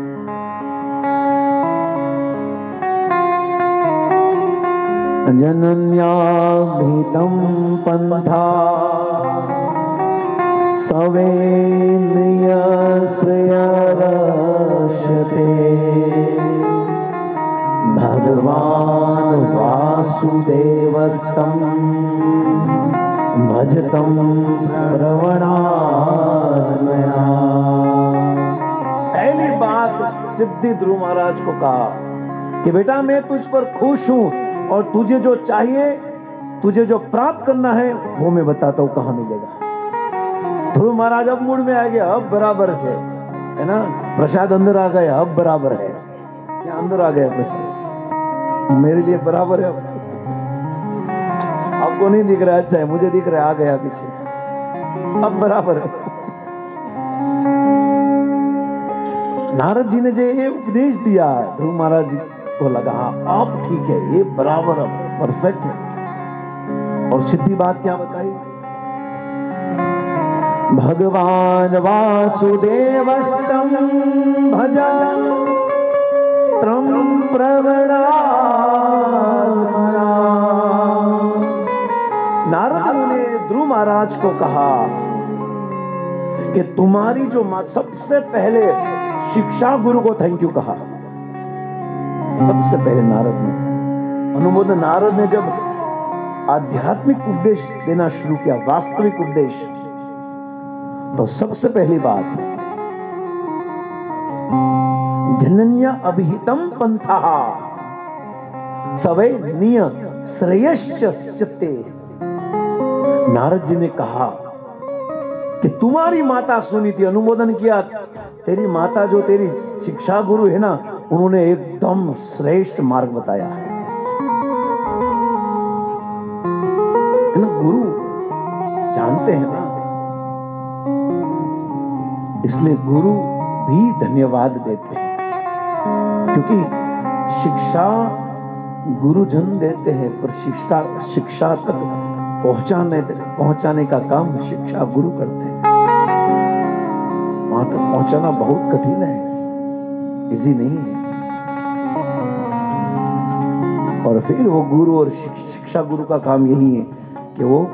जनन्याभितं पन्था। सवेन्यश्रयरक्षते भगवान् वासुदेवस्तं भजतं प्रवणान्मया पहली बात सिद्धि ध्रुव महाराज को कहा कि बेटा मैं तुझ पर खुश हूँ और तुझे जो चाहिए, तुझे जो प्राप्त करना है, वो मैं बताता हूँ कहाँ मिलेगा। ध्रुव महाराज अब मूड में आ गया अब बराबर है है ना? प्रसाद अंदर आ गया अब बराबर है। क्या अंदर आ गया प्रसाद। मेरे लिए बराबर है अब। आपको नहीं दिख रहा अच्छा है मुझे दिख रहा है आ गया पीछे। अब बराबर है। नारद जी ने जो ये उपदेश दिया ध्रुव महाराज जी को लगा हाँ, अब ठीक है ये बराबर अब परफेक्ट है। और सिद्धि बात क्या बताई? भगवान वासुदेवस्तम भज प्रवणात्मना नारद ने ध्रुव महाराज को कहा कि तुम्हारी जो सबसे पहले शिक्षा गुरु को थैंक यू कहा। सबसे पहले नारद ने। अनुमोदन नारद ने जब आध्यात्मिक उपदेश देना शुरू किया, वास्तविक उपदेश तो सबसे पहली बात जनन्य अभिहितम पंथा। सवै निय श्रेयश्चते नारद जी ने कहा कि तुम्हारी माता सुनी थी, अनुमोदन किया। तेरी माता जो तेरी शिक्षा गुरु है ना, उन्होंने एकदम श्रेष्ठ मार्ग बताया है। ना, गुरु जानते हैं इसलिए गुरु भी धन्यवाद देते हैं। क्योंकि शिक्षा गुरुजन देते हैं, पर शिक्षा शिक्षा तक पहुँचाने पहुँचाने का काम शिक्षा गुरु करते हैं। वहाँ तक पहुंचाना बहुत कठिन है। इजी नहीं है। और फिर वो गुरु और शिक्षा गुरु का काम यही है कि वो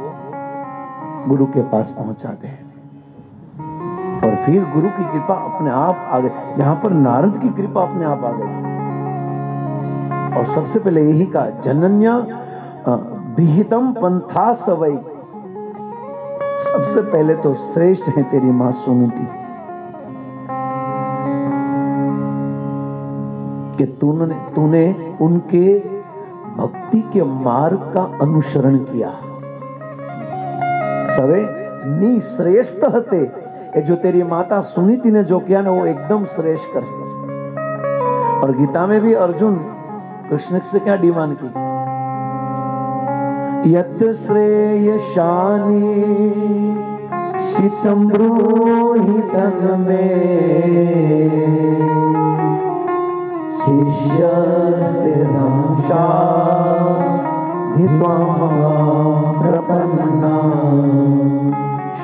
गुरु के पास पहुँचा दे। फिर गुरु की कृपा अपने आप आ गई। यहाँ पर नारद की कृपा अपने आप आ गई। और सबसे पहले यही कहा, जनन्या विहितम पंथा सवई सबसे पहले तो श्रेष्ठ है तेरी माँ सुनीति। कि तूने तूने उनके भक्ति के मार्ग का अनुसरण किया। सवे नी श्रेष्ठ हते। ये जो तेरी माता सुनीति ने जो किया ना वो एकदम श्रेष्ठ कर और गीता में भी अर्जुन कृष्ण से क्या डिमांड की यत श्रेयशानी शितम ब्रूहि तन में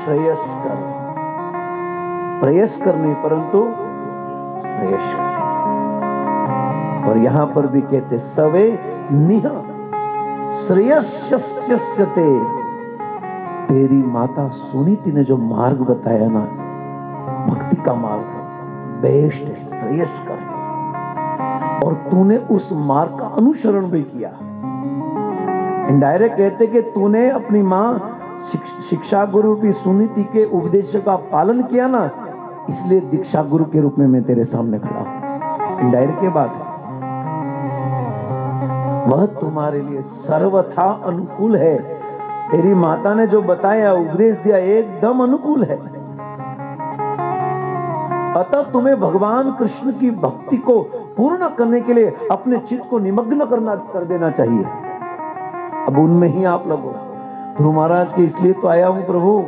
श्रेयस्कर प्रयस्कर नहीं परंतु श्रेयस्कर और यहाँ पर भी कहते, सवे निह श्रेयस्यस्यते तेरी माता सुनीति ने जो मार्ग बताया ना, भक्ति का मार्ग, बेस्ट श्रेयस है और तूने उस मार्ग का अनुसरण भी किया। इनडायरेक्ट कहते कि तूने अपनी माँ शिक्षा गुरु की सुनीति के उपदेश का पालन किया ना इसलिए दीक्षा गुरु के रूप में मैं तेरे सामने खड़ा हूँ। इनडायरेक्ट ये बात है। वह तुम्हारे लिए सर्वथा अनुकूल है। तेरी माता ने जो बताया, उपदेश दिया, एकदम अनुकूल है। अतः तुम्हें भगवान कृष्ण की भक्ति को पूर्ण करने के लिए अपने चित्त को निमग्न करना, कर देना चाहिए। अब उनमें ही आप लगो। ध्रुव महाराज के इसलिए तो आया हूँ प्रभु।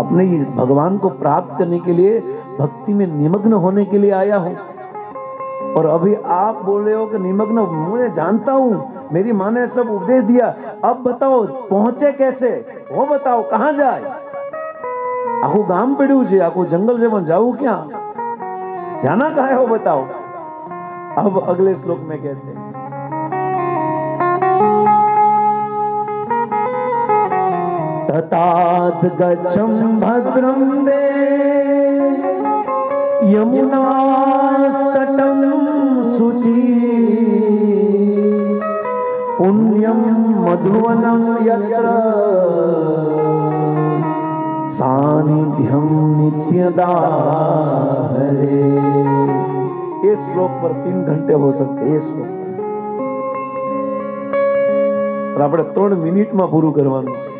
अपने इस भगवान को प्राप्त करने के लिए, भक्ति में निमग्न होने के लिए आया हूँ। और अभी आप बोल रहे हो कि निमग्न मुझे जानता हूँ, मेरी माँ ने सब उपदेश दिया। अब बताओ, पहुँचे कैसे? वो बताओ, कहा जाए? આખું ગામ પડ્યું છે આખું જંગલ जाऊ क्या? जाना कहा है वो बताओ। अब अगले श्लोक में कहते हैं। कहते हैं ततात गच्छं भद्रं दे यमुनास्तटं शुचि पुण्यं मधुवनं यत्र सानिध्यम नित्यदा हरे ये श्लोक पर तीन घंटे हो सकते એ શ્લોક પર. પણ આપણે ત્રણ મિનિટમાં પૂરું કરવાનું છે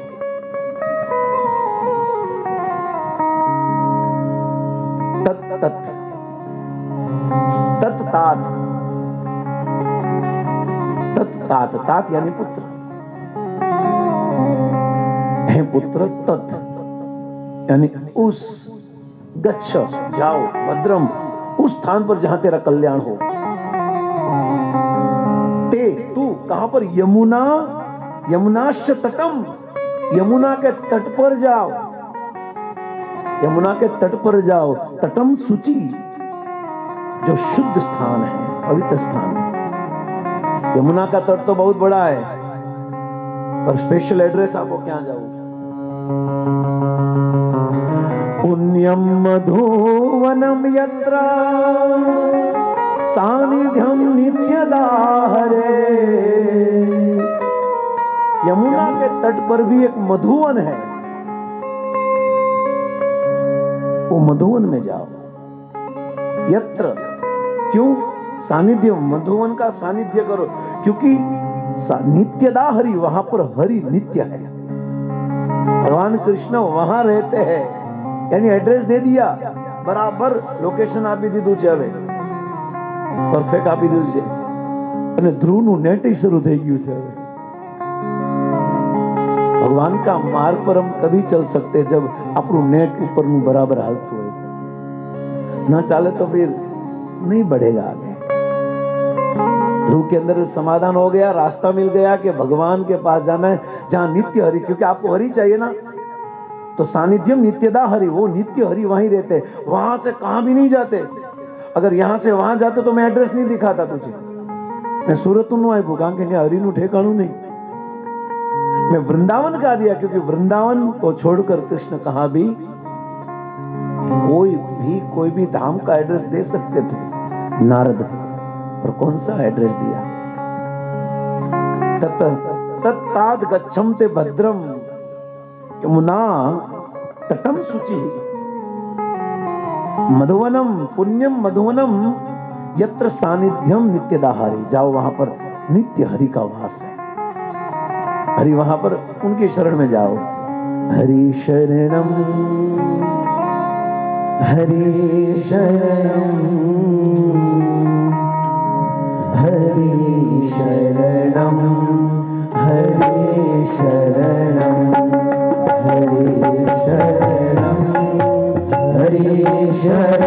तत्। तत् तात। तात तात। यानी पुत्र। है पुत्र तत्। यानी उस गच्छ, जाओ, भद्रम, उस स्थान पर जहाँ तेरा कल्याण हो। ते, तू कहाँ पर? यमुना, यमुनाश्च तटम। यमुना के तट पर जाओ। यमुना के तट पर जाओ। तटम सूची, जो शुद्ध स्थान है, पवित्र स्थान है। यमुना का तट तो बहुत बड़ा है, पर स्पेशल एड्रेस आपको क्या जाओ पुण्यम मधुवनम यत्र, सानिध्यम नित्यदा हरे यमुना के तट पर भी एक मधुवन है। वो मधुवन में जाओ यत्र क्यों सानिध्य मधुवन का सानिध्य करो क्योंकि सा- नित्यदा हरि वहां पर हरि नित्य है भगवान कृष्ण वहां रहते हैं यानी एड्रेस दे दिया બરાબર લોકેશન આપી દીધું છે હવે પરફેક્ટ આપી દીધું છે અને ધ્રુવનું નેટ શરૂ થઈ ગયું છે હવે भगवान का मार्ग पर हम तभी चल सकते हैं जब આપણું નેટ ઉપરનું બરાબર હાલતું હોય ना चाले तो फिर नहीं बढ़ेगा आगे ध्रुव के अंदर समाधान हो गया रास्ता मिल गया कि भगवान के पास जाना है जहां नित्य हरि क्योंकि आपको हरि चाहिए ना तो सानिध्यम नित्यदा हरि वो नित्य हरि वहीं रहते हैं। वहां से कहां भी नहीं जाते अगर यहां से वहां जाते तो मैं एड्रेस नहीं दिखाता तुझे मैं सूरत નું આપ્યું કારણ કે ત્યાં હરિનું ઠેકાણું नहीं मैं वृंदावन का दिया, क्योंकि वृंदावन को छोड़कर कृष्ण कहा भी कोई भी कोई भी धाम का एड्रेस दे सकते थे। नारद पर कौन सा एड्रेस दिया? तत तत्ताद गच्छम ते भद्रम यमुना तटम शुचि। मधुवनम पुण्यम मधुवनम यत्र सानिध्यम नित्यदाहारी। जाओ वहाँ पर, नित्य हरि का वास है। हरि, वहाँ पर उनके शरण में जाओ। हरि शरणम हरि शरणम हरि शरणम हरि शरणम हरि शरणम हरि शरणम।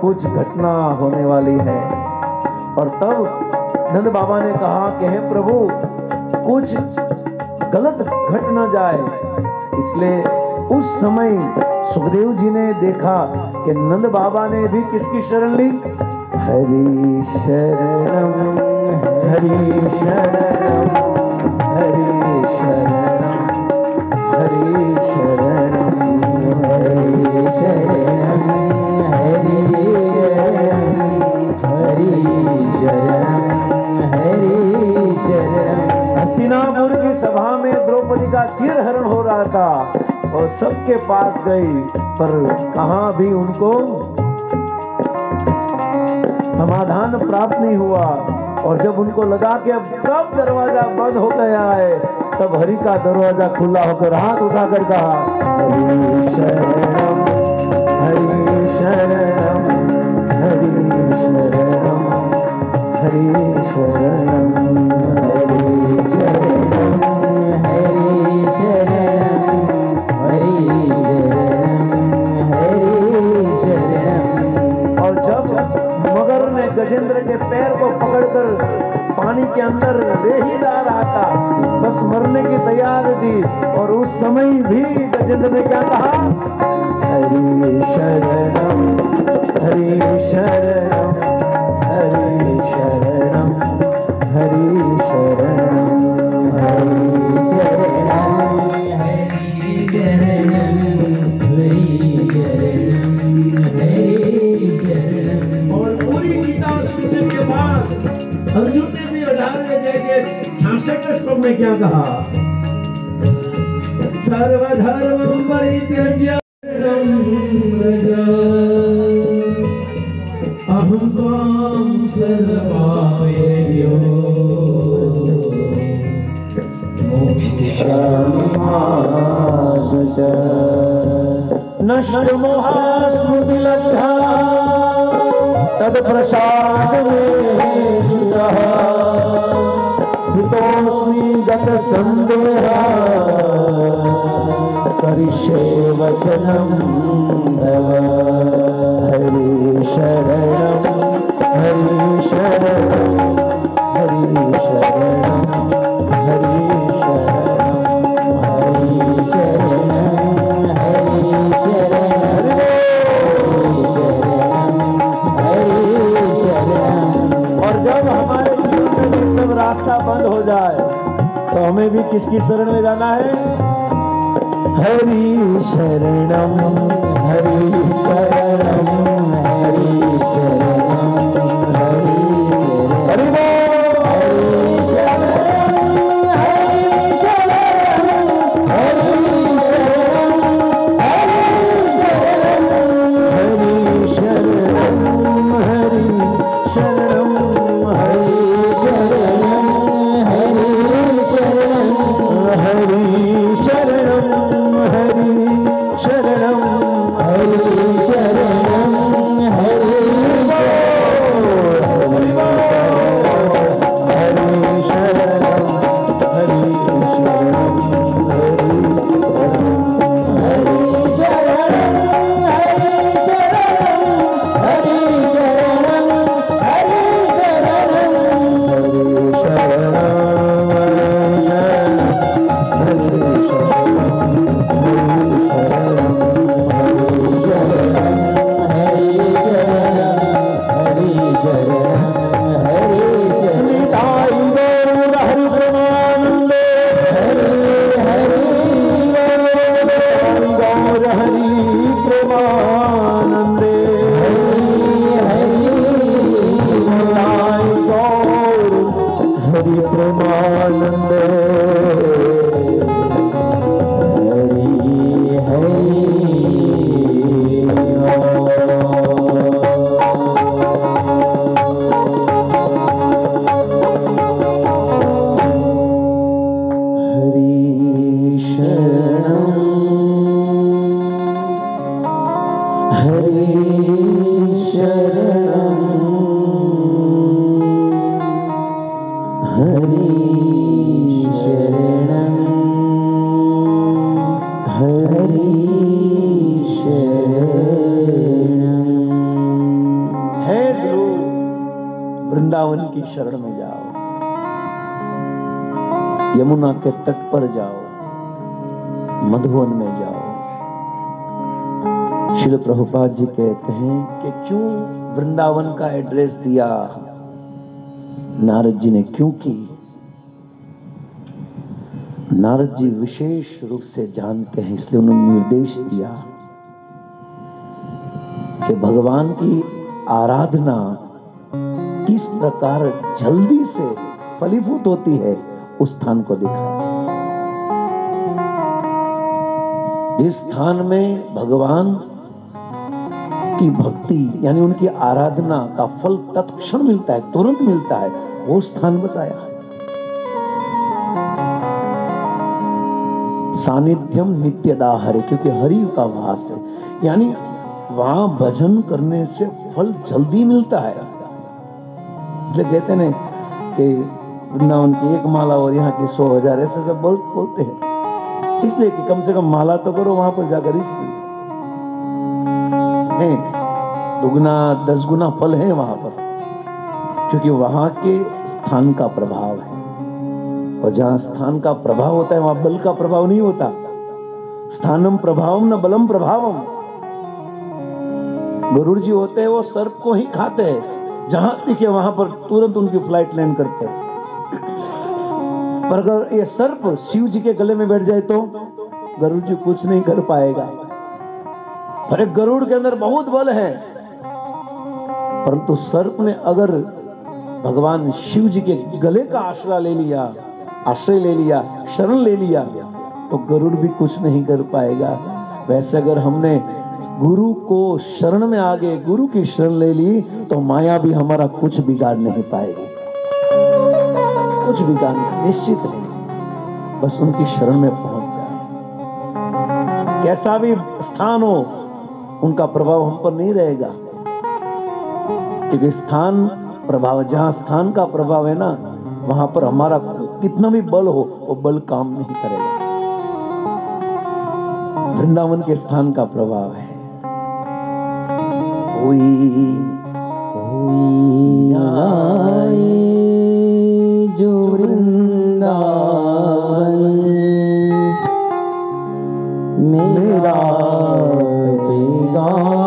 कुछ घटना होने वाली है। और तब नंद बाबा ने कहा कि हे प्रभु, कुछ गलत घट न जाए। इसलिए उस समय सुखदेव जी ने देखा कि नंद बाबा ने भी किसकी शरण ली? हरी शरणम हरी शरणम हरि शरणम हरि शरणम हरि शरणं हरि शरणं। हरि हस्तिनापुर की सभा में द्रौपदी का चिरहरण हो रहा था और सबके पास गई, पर कहा भी उनको समाधान प्राप्त नहीं हुआ। और जब उनको लगा कि अब सब दरवाज़ा बंद हो गया है, तब हरि का दरवाज़ा खुला होकर हाथ उठाकर कहा गजेंद्र के पैर को पकड़कर पानी के अंदर ले ही जा रहा था बस मरने की तैयार थी और उस समय भी गजेंद्र ने क्या कहा? हरि शरणम हरि शरणम में क्या कहा? सर्वधर्म परित्यज्य नष्ट मोहास्मृतिलब्धा तद प्रसाद स्थितोऽस्मि गत संदेह करिष्ये वचनं हरि शरणं किसकी शरण में जाना है? हरी शरणम हरी शरणम। के तट पर जाओ, मधुवन में जाओ। शिल प्रभुपाद जी कहते हैं कि क्यों वृंदावन का एड्रेस दिया? नारद जी ने क्यों की? नारद जी विशेष रूप से जानते हैं, इसलिए उन्होंने निर्देश दिया कि भगवान की आराधना किस प्रकार जल्दी से फलीभूत होती है, उस स्थान को दिखाया जिस स्थान में भगवान की भक्ति यानी उनकी आराधना का फल तत्क्षण मिलता है तुरंत मिलता है वो स्थान बताया है। सानिध्यम नित्यदा हरे क्योंकि हरि का वास है यानी वहाँ भजन करने से फल जल्दी मिलता है। इसलिए कहते ना कि वृंदावन की एक माला और यहाँ की सौ हज़ार ऐसे सब बोल, बोलते हैं। इसलिए कि कम से कम माला तो करो, वहाँ पर जाकर इसलिए दुगुना, दस गुना फल है वहाँ पर, क्योंकि वहाँ के स्थान का प्रभाव है। और जहाँ स्थान का प्रभाव होता है, वहाँ बल का प्रभाव नहीं होता। स्थानम प्रभावम न बलम प्रभावम। गरुड़ जी होते हैं, वो सर्प को ही खाते हैं। जहाँ दिखे वहाँ पर तुरंत उनकी फ़्लाइट लैंड करते हैं। पर अगर ये सर्प शिव जी के गले में बैठ जाए तो गरुड़ जी कुछ नहीं कर पाएगा। अरे गरुड़ के अंदर बहुत बल है। परंतु सर्प ने अगर भगवान शिव जी के गले का आश्रय ले लिया, आश्रय ले लिया, शरण ले लिया तो गरुड़ भी कुछ नहीं कर पाएगा। वैसे अगर हमने गुरु को शरण में आ गए गुरु की शरण ले ली तो माया भी हमारा कुछ बिगाड़ नहीं पाएगी। कुछ बिगाड़ नहीं निश्चित नहीं। बस उनकी शरण में पहुँच जाए। कैसा भी स्थान हो, उनका प्रभाव हम पर नहीं रहेगा। क्योंकि स्थान, प्रभाव, जहाँ स्थान का प्रभाव है ना, वहाँ पर हमारा कितना भी बल हो, वो बल काम नहीं करेगा। वृंदावन के स्थान का प्रभाव है। कोई कोई आए जो वृंदावन। मेरा पैगाम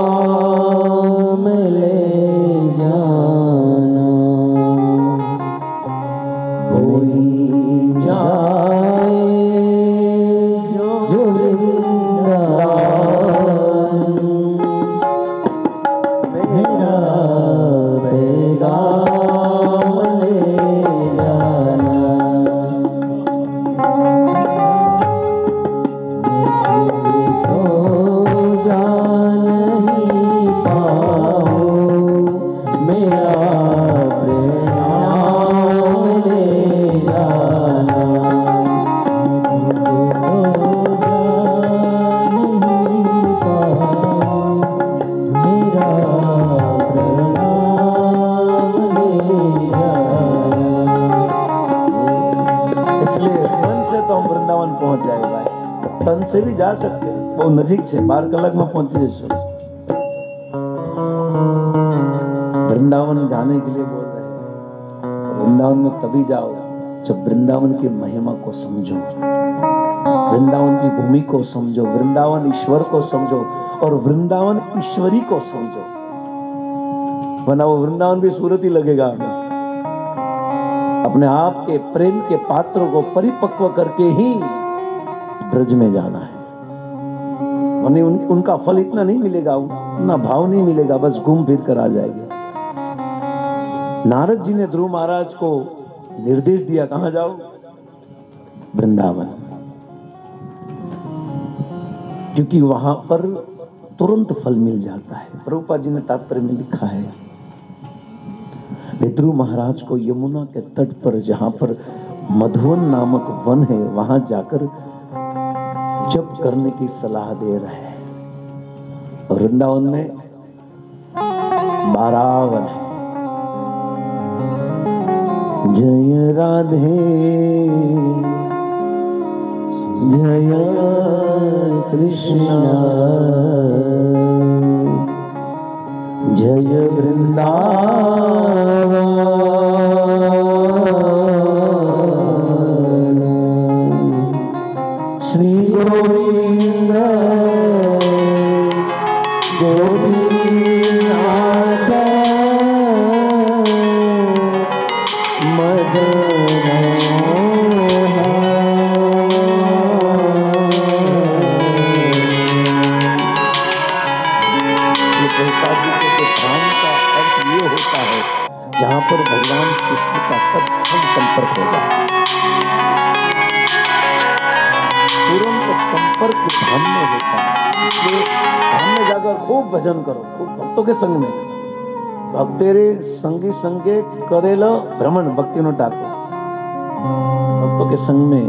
सकते वो नजीक से, बार कलक में पहुँचे जैसे वृंदावन जाने के लिए बोल रहे हैं। वृंदावन में तभी जाओ जब वृंदावन की महिमा को समझो। वृंदावन की भूमि को समझो, वृंदावन ईश्वर को समझो और वृंदावन ईश्वरी को समझो। वरना वो वृंदावन भी सूरत ही लगेगा अपने आप के प्रेम के पात्रों को परिपक्व करके ही ब्रज में जाना है। वरना उन, उनका फल इतना नहीं मिलेगा उतना भाव नहीं मिलेगा बस घूम फिर कर आ जाएँगे। नारद जी ने ध्रुव महाराज को निर्देश दिया कहाँ जाओ? वृंदावन। क्योंकि वहाँ पर तुरंत फल मिल जाता है। प्रभुपाद जी ने तात्पर्य में लिखा है ध्रुव महाराज को यमुना के तट पर जहाँ पर मधुवन नामक वन है वहाँ जाकर जप करने की सलाह दे रहे हैं। वृंदावन में बारावन है। जय राधे, जय कृष्ण, जय वृंदावन। जहाँ पर भगवान कृष्ण का तत्सम संपर्क हो जाए तुरंत संपर्क ध्यान में होता है। इसलिए ध्यान में जाकर खूब भजन करो, खूब भक्तों के संग में। भक्तेरे संगी संगे करेल भ्रमण भक्ति नो टाको। भक्तों के संग में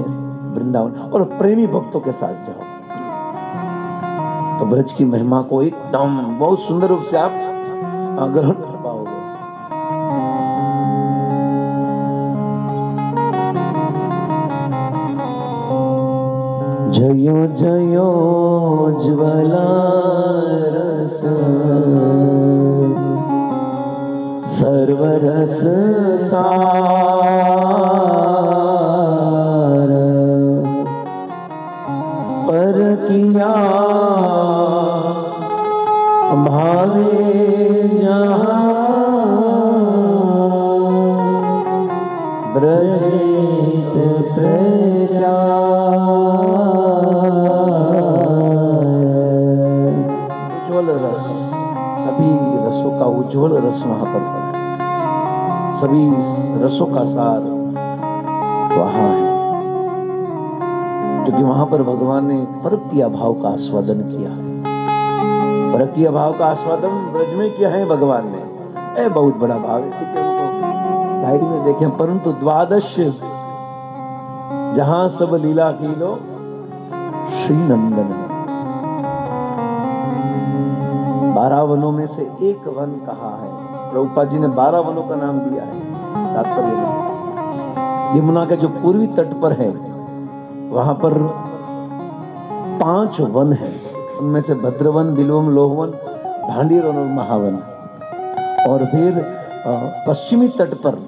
वृंदावन, और प्रेमी भक्तों के साथ जाओ। तो ब्रज की महिमा को एकदम बहुत सुंदर रूप से आप ग्रहण योजयोज्व सर्वरस सा रस वहाँ पर है। सभी रसों का सार वहाँ है। क्योंकि वहाँ पर भगवान ने परकीय भाव का आस्वादन किया। है परकीय भाव का आस्वादन ब्रज में किया है भगवान ने। ए, बहुत बड़ा भाव है, ठीक है? साइड में देखें, परंतु द्वादश, जहाँ सब लीला की लो, श्री नंदन। बारह वनों में से एक वन कहा है। प्रभुपाद जी ने बारह वनों का नाम दिया है। तात्पर्य यमुना के जो पूर्वी तट पर है, वहाँ पर पाँच वन है। उनमें से भद्रवन, बिल्वम, लोहवन भांडीरवन और महावन। और फिर पश्चिमी तट पर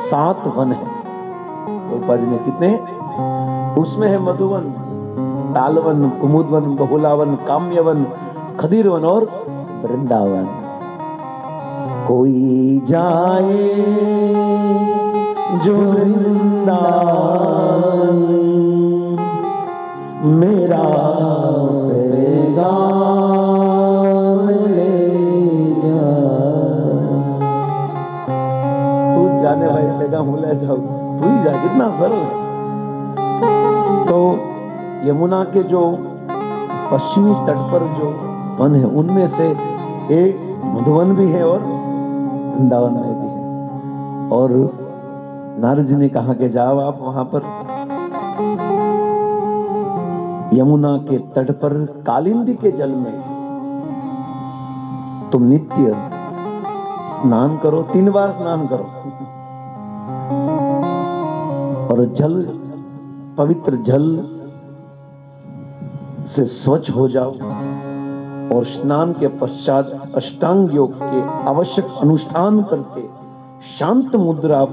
सात वन है। प्रभुपाद जी ने कितने उसमें है मधुवन, तालवन, कुमुदवन, बहुलावन, काम्यवन खदीरवन और वृंदावन। कोई जाए जो वृंदावन मेरा जाने भाई पेगा ले जाओ। तू ही जा, कितना सरल तो यमुना के जो पश्चिमी तट पर जो वन है। उनमें से एक मधुवन भी है और वृंदावन में भी है। और नारद जी ने कहा कि जाओ आप वहाँ पर। यमुना के तट पर, कालिंदी के जल में तुम नित्य स्नान करो, तीन बार स्नान करो। और जल, पवित्र जल से स्वच्छ हो जाओ। और स्नान के पश्चात अष्टांग योग के आवश्यक अनुष्ठान करके शांत मुद्रा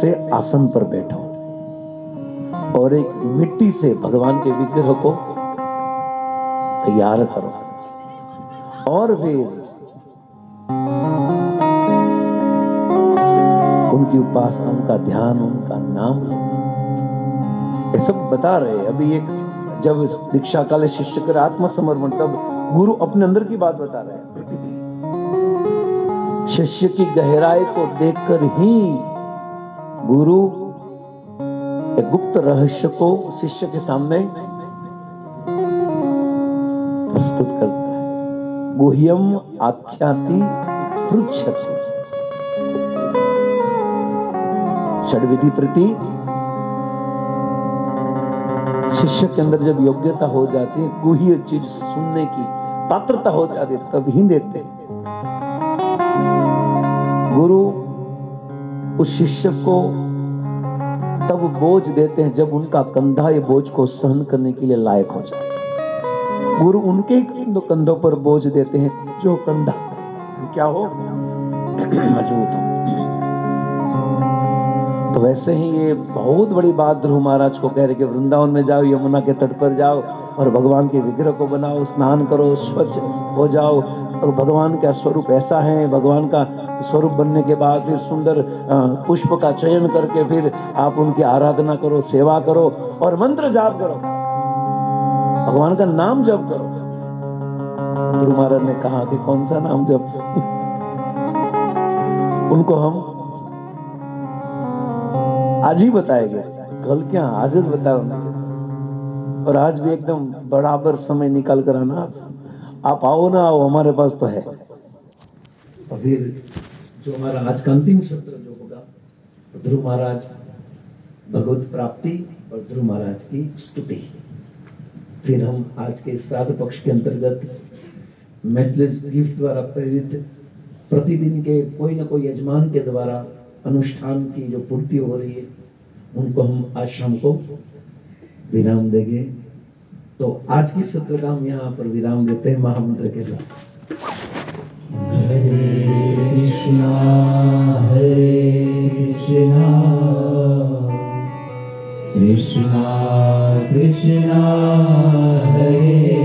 से आसन पर बैठो और एक मिट्टी से भगवान के विग्रह को तैयार करो। और फिर उनकी उपासना उनका ध्यान, उनका नाम ये सब बता रहे अभी एक जब दीक्षा काले शिष्य कर आत्मसमर्पण, तब गुरु अपने अंदर की बात बता रहे हैं। शिष्य की गहराई को देखकर ही गुरु एक गुप्त रहस्य को शिष्य के सामने प्रस्तुत करता है। गुह्यम आख्याति पृच्छति। षडविधि प्रति शिष्य के अंदर जब योग्यता हो जाती है गुह्य चीज़ सुनने की पात्रता हो जाती है, तब ही देते गुरु उस शिष्य को तब बोझ देते हैं जब उनका कंधा ये बोझ को सहन करने के लिए लायक हो जाए गुरु उनके कंधों पर बोझ देते हैं, जो कंधा। क्या हो? मज़बूत हो तो वैसे ही ये बहुत बड़ी बात ध्रुव महाराज को कह रहे कि वृंदावन में जाओ, यमुना के तट पर जाओ और भगवान के विग्रह को बनाओ, स्नान करो, स्वच्छ हो जाओ। और भगवान का स्वरूप ऐसा है, भगवान का स्वरूप बनने के बाद फिर सुंदर पुष्प का चयन करके फिर आप उनकी आराधना करो, सेवा करो और मंत्र जाप करो। भगवान का नाम जप करो। ध्रुव महाराज ने कहा कि कौन सा नाम जप? उनको हम आज ही बताएँगे कल क्या? आज ही बताओ ना। और आज भी एकदम बराबर समय निकाल कर आना। आप आप आओ ना, आओ, हमारे पास तो है। और फिर जो हमारा आज का अंतिम सत्र जो होगा ध्रुव महाराज भगवत प्राप्ति और ध्रुव महाराज की स्तुति। फिर हम आज के श्राद्ध पक्ष के अंतर्गत मैसलेस गिफ्ट द्वारा प्रेरित प्रतिदिन के कोई ना कोई यजमान के द्वारा अनुष्ठान की जो पूर्ति हो रही है उनको हम आज शाम को विराम देंगे। तो आज की सत्र का हम यहाँ पर विराम देते हैं महामंत्र के साथ। कृष्णा, हरे कृष्णा। कृष्णा कृष्णा हरे हरे